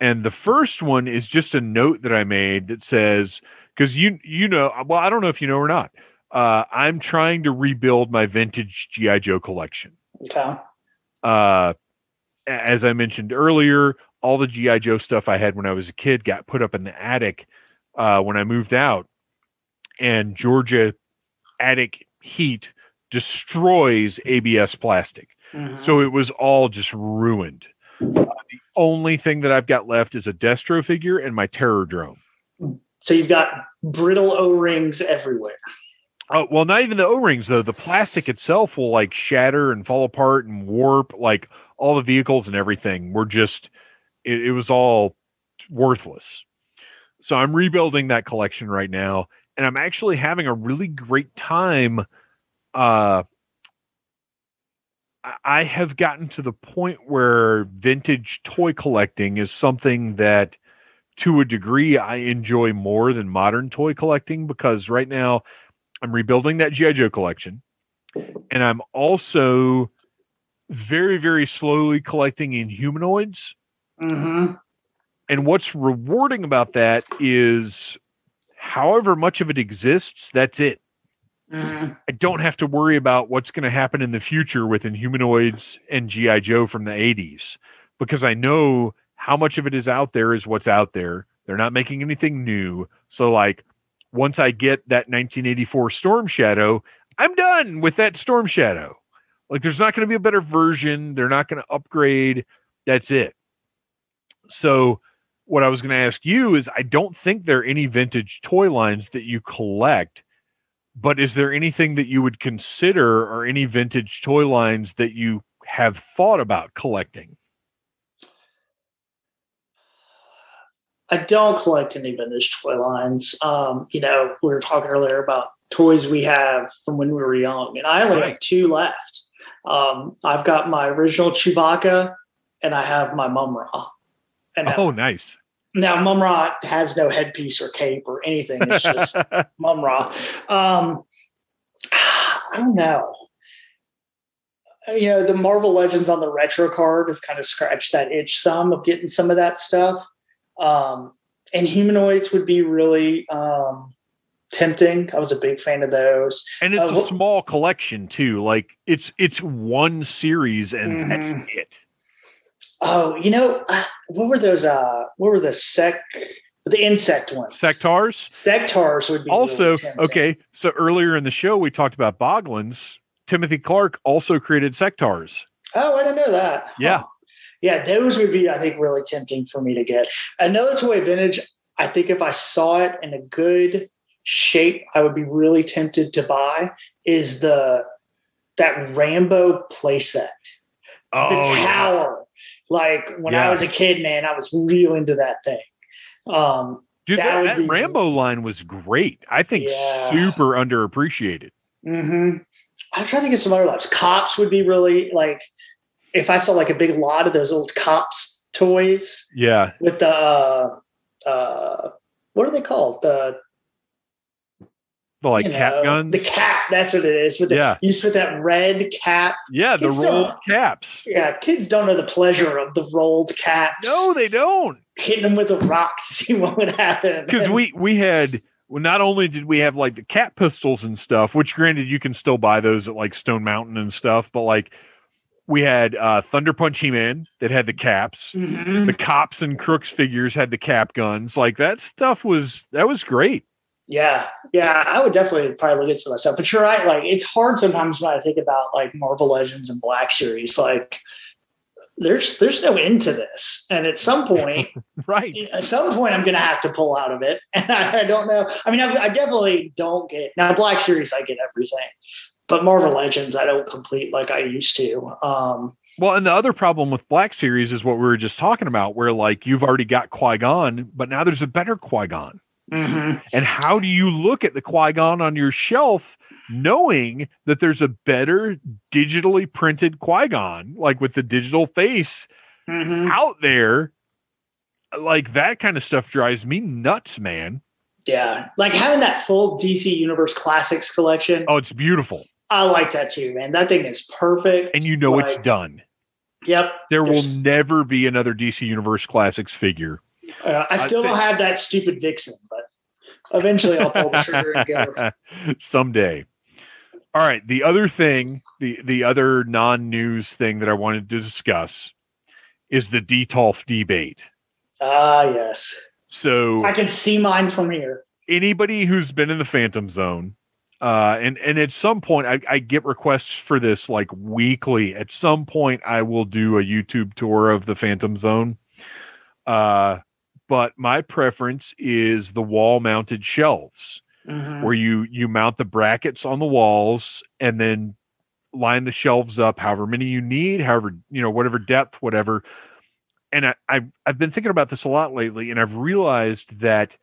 And the first one is just a note that I made that says, because you you know, well, I don't know if you know or not. Uh, I'm trying to rebuild my vintage GI Joe collection. Okay. Uh, as I mentioned earlier, all the GI Joe stuff I had when I was a kid got put up in the attic uh, when I moved out, and Georgia attic heat destroys ABS plastic. Mm-hmm. So it was all just ruined. Only thing that I've got left is a Destro figure and my Terrordrome. So you've got brittle O rings everywhere. Oh well, not even the O rings though. The plastic itself will like shatter and fall apart and warp. Like all the vehicles and everything were just. It, it was all worthless. So I'm rebuilding that collection right now, and I'm actually having a really great time uh, I have gotten to the point where vintage toy collecting is something that, to a degree, I enjoy more than modern toy collecting because right now I'm rebuilding that G.I. Joe collection. And I'm also very, very slowly collecting Inhumanoids. Mm-hmm. And what's rewarding about that is however much of it exists, that's it. Mm-hmm. I don't have to worry about what's going to happen in the future with Inhumanoids and GI Joe from the 80s because I know how much of it is out there is what's out there. They're not making anything new. So like once I get that 1984 Storm Shadow, I'm done with that Storm Shadow. Like there's not going to be a better version. They're not going to upgrade. That's it. So what I was going to ask you is I don't think there are any vintage toy lines that you collect but is there anything that you would consider or any vintage toy lines that you have thought about collecting? I don't collect any vintage toy lines. Um, you know, we were talking earlier about toys we have from when we were young, and I only right. have two left. Um, I've got my original Chewbacca, and I have my Mumm-Ra. And oh, nice! Now, Mumm-Ra has no headpiece or cape or anything. It's just Mumm-Ra. Um, I don't know. You know, the Marvel Legends on the retro card have kind of scratched that itch some of getting some of that stuff. Um, Inhumanoids would be really um, tempting. I was a big fan of those. And it's uh, a small collection too. Like it's it's one series and mm-hmm. that's it. Oh, you know, uh, what were those? Uh, what were the sec? The insect ones. Sectaurs. Sectaurs would be also okay. So earlier in the show, we talked about Boglins. Timothy Clarke also created Sectaurs. Oh, I didn't know that. Yeah. Huh. Yeah, those would be, I think, really tempting for me to get. Another toy vintage, I think if I saw it in a good shape I would be really tempted to buy is the that Rambo playset. Oh, the tower. Like when yeah. I was a kid, man, I was real into that thing. Um, Dude, that, that, that Rambo line was great. I think yeah. super underappreciated. Mm-hmm. I'm trying to think of some other lines. Cops would be really like if I saw like a big lot of those old cops toys. Yeah. With the uh, uh what are they called? The the like cap guns. The cap, that's what it is. With the, yeah, used with that red cap. Yeah, kids the rolled caps. Yeah, kids don't know the pleasure of the rolled caps. No, they don't. Hitting them with a rock to see what would happen. Because we we had well, not only did we have like the cap pistols and stuff, which granted you can still buy those at like Stone Mountain and stuff, but like we had uh, Thunder Punch He Man that had the caps. Mm-hmm. The cops and crooks figures had the cap guns. Like that stuff was that was great. Yeah, yeah, I would definitely probably look at some myself. But you're right. Like it's hard sometimes when I think about like Marvel Legends and Black Series. Like there's there's no end to this, and at some point, right? At some point, I'm going to have to pull out of it, and I, I don't know. I mean, I, I definitely don't get now Black Series. I get everything, but Marvel Legends, I don't complete like I used to. Um, well, and the other problem with Black Series is what we were just talking about, where like you've already got Qui Gon, but now there's a better Qui Gon. Mm-hmm. And how do you look at the Qui Gon on your shelf, knowing that there's a better digitally printed Qui Gon, like with the digital face mm-hmm. out there? Like that kind of stuff drives me nuts, man. Yeah, like having that full DC Universe Classics collection. Oh, it's beautiful. I like that too, man. That thing is perfect. And you know like, it's done. Yep. There will never be another DC Universe Classics figure uh, I still don't have that stupid Vixen, but eventually I'll pull the trigger and go. Someday. All right. The other thing, the the other non-news thing that I wanted to discuss is the Detolf debate. Ah, yes. So I can see mine from here. Anybody who's been in the Phantom Zone, uh, and and at some point I, I get requests for this like weekly. At some point, I will do a YouTube tour of the Phantom Zone. Uh, but my preference is the wall mounted shelves mm-hmm. where you you mount the brackets on the walls and then line the shelves up however many you need however you know whatever depth whatever and I, I've, I've been thinking about this a lot lately and i've realized that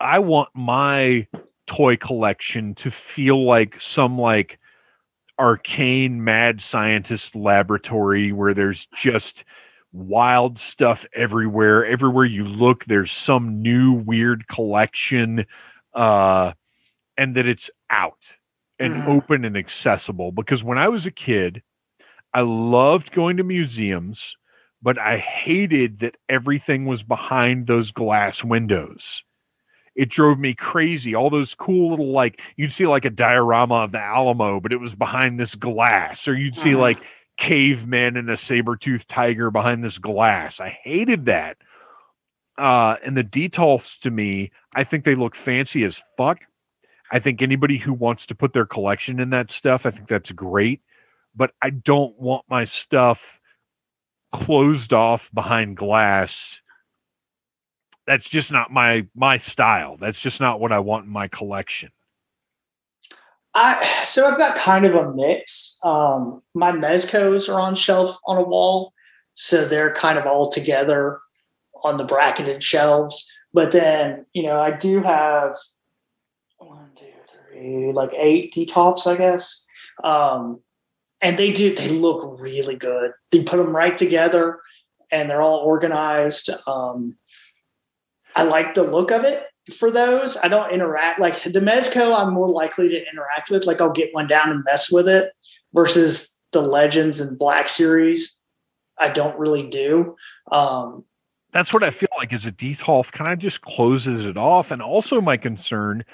i want my toy collection to feel like some like arcane mad scientist laboratory where there's just wild stuff everywhere. Everywhere you look, there's some new weird collection, uh, and that it's out and mm. open and accessible. Because when I was a kid, I loved going to museums, but I hated that everything was behind those glass windows. It drove me crazy. All those cool little like you'd see like a diorama of the Alamo, but it was behind this glass, or you'd see mm. like cavemen and a saber-toothed tiger behind this glass. I hated that. Uh, and the Detolfs to me, I think they look fancy as fuck. I think anybody who wants to put their collection in that stuff, I think that's great. But I don't want my stuff closed off behind glass. That's just not my my style. That's just not what I want in my collection. I so I've got kind of a mix. Um, my Mezcos are on shelf on a wall, so they're kind of all together on the bracketed shelves. But then you know I do have one, two, three, like eight Detolfs, I guess. Um, and they do they look really good. They put them right together, and they're all organized. Um, I like the look of it for those. I don't interact like the Mezco. I'm more likely to interact with. Like I'll get one down and mess with it. Versus the Legends and Black Series, I don't really do. Um, That's what I feel like. Is a Detolf kind of just closes it off, and also my concern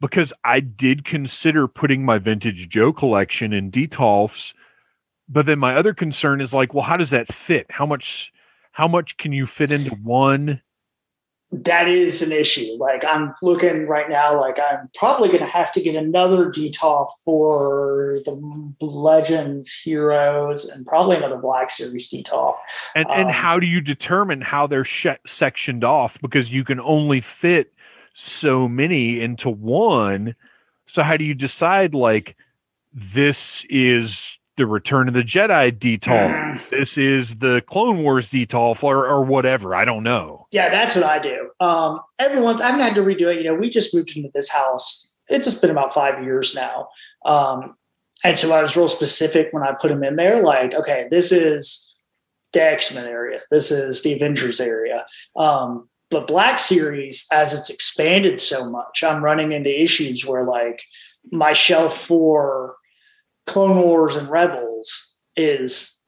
because I did consider putting my vintage Joe collection in Detolfs, but then my other concern is like, well, how does that fit? How much? How much can you fit into one? That is an issue. Like I'm looking right now, like I'm probably going to have to get another Detolf for the Legends Heroes and probably another Black Series Detolf. And um, and how do you determine how they're sh- sectioned off? Because you can only fit so many into one. So how do you decide like this is the Return of the Jedi Detolf. Mm. This is the Clone Wars Detolf or, or whatever. I don't know. Yeah, that's what I do. Um, everyone's, I haven't had to redo it. You know, we just moved into this house. It's just been about five years now. Um, and so I was real specific when I put them in there, like, okay, this is the X Men area, this is the Avengers area. Um, but Black Series, as it's expanded so much, I'm running into issues where like my shelf for Clone Wars and Rebels is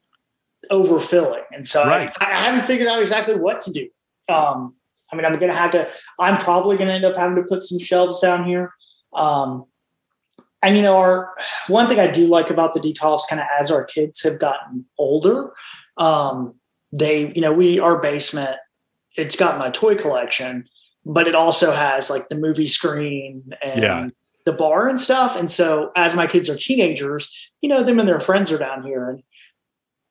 overfilling, and so right. I, I, haven't figured out exactly what to do. Um, I mean, I'm going to have to. I'm probably going to end up having to put some shelves down here. Um, and you know, our one thing I do like about the Detolfs, kind of as our kids have gotten older, um, they, you know, we our basement, it's got my toy collection, but it also has like the movie screen and yeah the bar and stuff. And so as my kids are teenagers, you know, them and their friends are down here and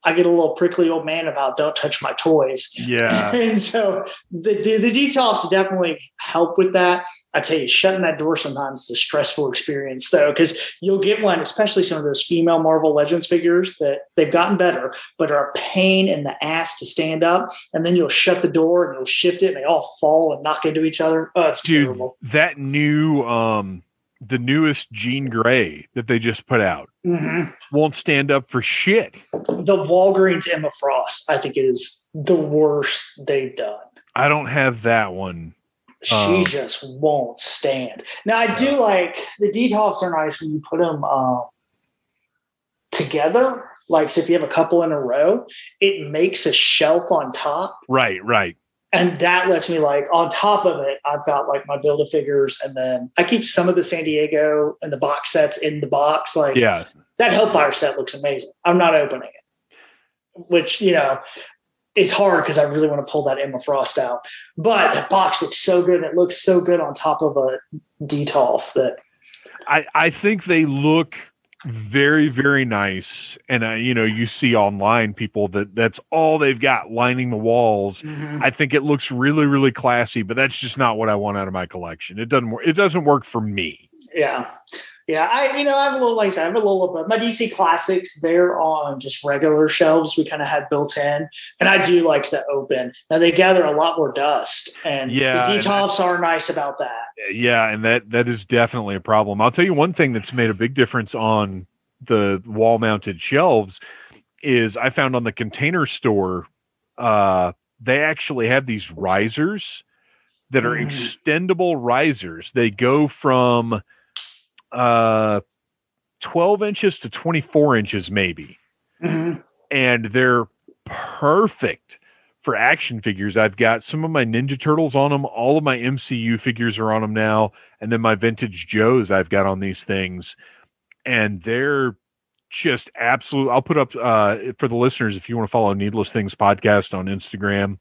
I get a little prickly old man about don't touch my toys. Yeah. and so the, the, the Detolfs definitely help with that. I tell you, shutting that door sometimes is a stressful experience though, because you'll get one, especially some of those female Marvel Legends figures that they've gotten better, but are a pain in the ass to stand up. And then you'll shut the door and you'll shift it and they all fall and knock into each other. Oh, it's Dude, terrible. That new um the newest Jean Grey that they just put out mm-hmm. won't stand up for shit. The Walgreens Emma Frost, I think, it is the worst they've done. I don't have that one. She um, just won't stand. Now, I do like the Detolfs are nice when you put them um, together. Like, so if you have a couple in a row, it makes a shelf on top. Right, right and that lets me like on top of it i've got like my build a figures and then i keep some of the san diego and the box sets in the box like yeah. that hellfire set looks amazing. I'm not opening it. Which you know is hard because i really want to pull that emma frost out. But that box looks so good it looks so good on top of a detolf that i i think they look very very nice. And uh, you know you see online people that that's all they've got lining the walls. Mm-hmm. i think it looks really really classy but that's just not what i want out of my collection. It doesn't work it doesn't work for me. Yeah yeah, I you know I have a little like I said, I have a little bit my DC classics. They're on just regular shelves we kind of had built in, and I do like the open. Now they gather a lot more dust, and yeah, the Detolfs are nice about that. Yeah, and that that is definitely a problem. I'll tell you one thing that's made a big difference on the wall mounted shelves is I found on the container store. Uh, they actually have these risers that are mm. extendable risers. They go from uh, 12 inches to 24 inches, maybe. Mm-hmm. And they're perfect for action figures. I've got some of my Ninja Turtles on them. All of my MCU figures are on them now. And then my vintage Joes I've got on these things. And they're just absolute. I'll put up uh, for the listeners if you want to follow Needless Things podcast on Instagram.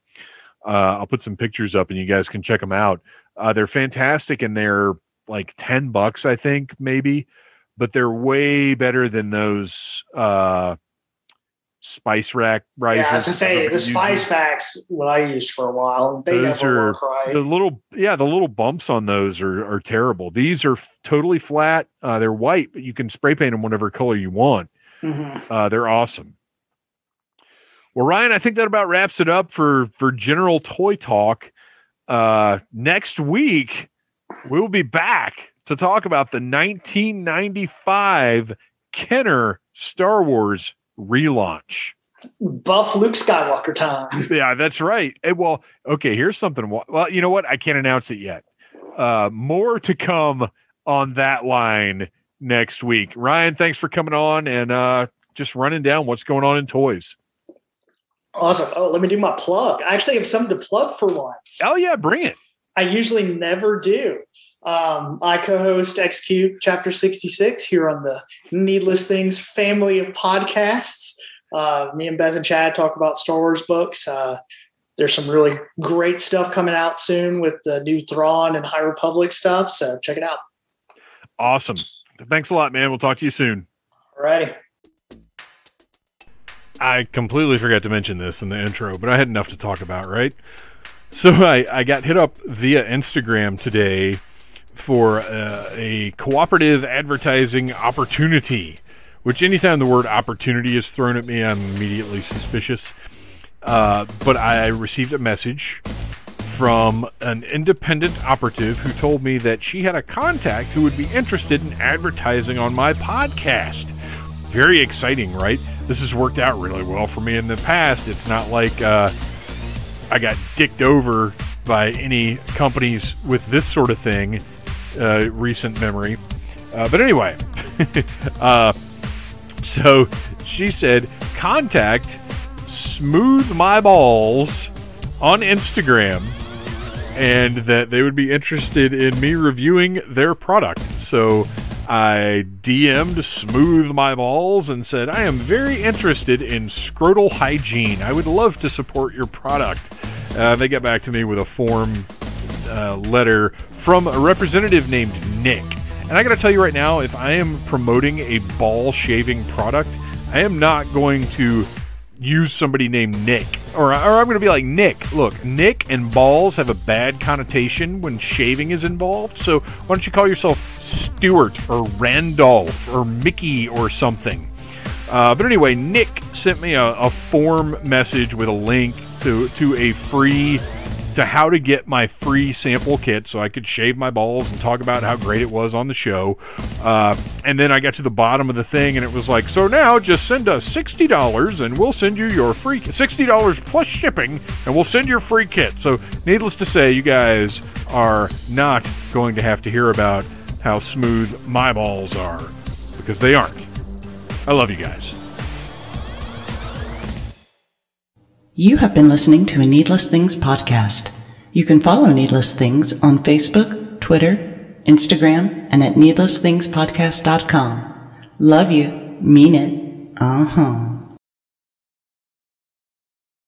Uh, I'll put some pictures up and you guys can check them out. Uh, they're fantastic and they're like 10 bucks, I think, maybe, but they're way better than those uh spice rack risers. Yeah, I was to say the spice racks what I used for a while. They those never are, work right. The little yeah, the little bumps on those are are terrible. These are f- totally flat. Uh, they're white, but you can spray paint them whatever color you want. Mm-hmm. Uh, they're awesome. Well, Ryan, I think that about wraps it up for for general toy talk. Uh, next week, we will be back to talk about the 1995 Kenner Star Wars relaunch. Buff Luke Skywalker time. yeah, that's right. Hey, well, okay, here's something. Well, you know what? I can't announce it yet. Uh, more to come on that line next week. Ryan, thanks for coming on and uh, just running down what's going on in toys. Awesome. Oh, let me do my plug. I actually have something to plug for once. Oh, yeah, bring it. I usually never do. Um, I co-host Execute Chapter 66 here on the Needless Things family of podcasts. Uh, me and Beth and Chad talk about Star Wars books. Uh, there's some really great stuff coming out soon with the new Thrawn and High Republic stuff. So check it out. Awesome. Thanks a lot, man. We'll talk to you soon. All righty. I completely forgot to mention this in the intro, but I had enough to talk about, right? So I, I got hit up via Instagram today for uh, a cooperative advertising opportunity, which anytime the word opportunity is thrown at me, I'm immediately suspicious. Uh, but I received a message from an independent operative who told me that she had a contact who would be interested in advertising on my podcast. Very exciting, right? This has worked out really well for me in the past. It's not like uh, I got dicked over by any companies with this sort of thing, uh, recent memory. Uh, but anyway, uh, so she said, contact Smooth My Balls on Instagram and that they would be interested in me reviewing their product. So I DM'd Smooth My Balls and said, I am very interested in scrotal hygiene. I would love to support your product. Uh, they got back to me with a form uh, letter from a representative named Nick. And I got to tell you right now, if I am promoting a ball shaving product, I am not going to use somebody named Nick. Or, or I'm going to be like, Nick, look, Nick and balls have a bad connotation when shaving is involved. So why don't you call yourself Stuart or Randolph or Mickey or something? Uh, but anyway, Nick sent me a, a form message with a link to, to a free to how to get my free sample kit so I could shave my balls and talk about how great it was on the show. Uh, and then I got to the bottom of the thing and it was like, so now just send us $60 and we'll send you your free $60 plus shipping and we'll send your free kit. So, needless to say, you guys are not going to have to hear about how smooth my balls are because they aren't. I love you guys. You have been listening to a Needless Things podcast. You can follow Needless Things on Facebook, Twitter, Instagram, and at needlessthingspodcast.com. Love you. Mean it. Uh huh.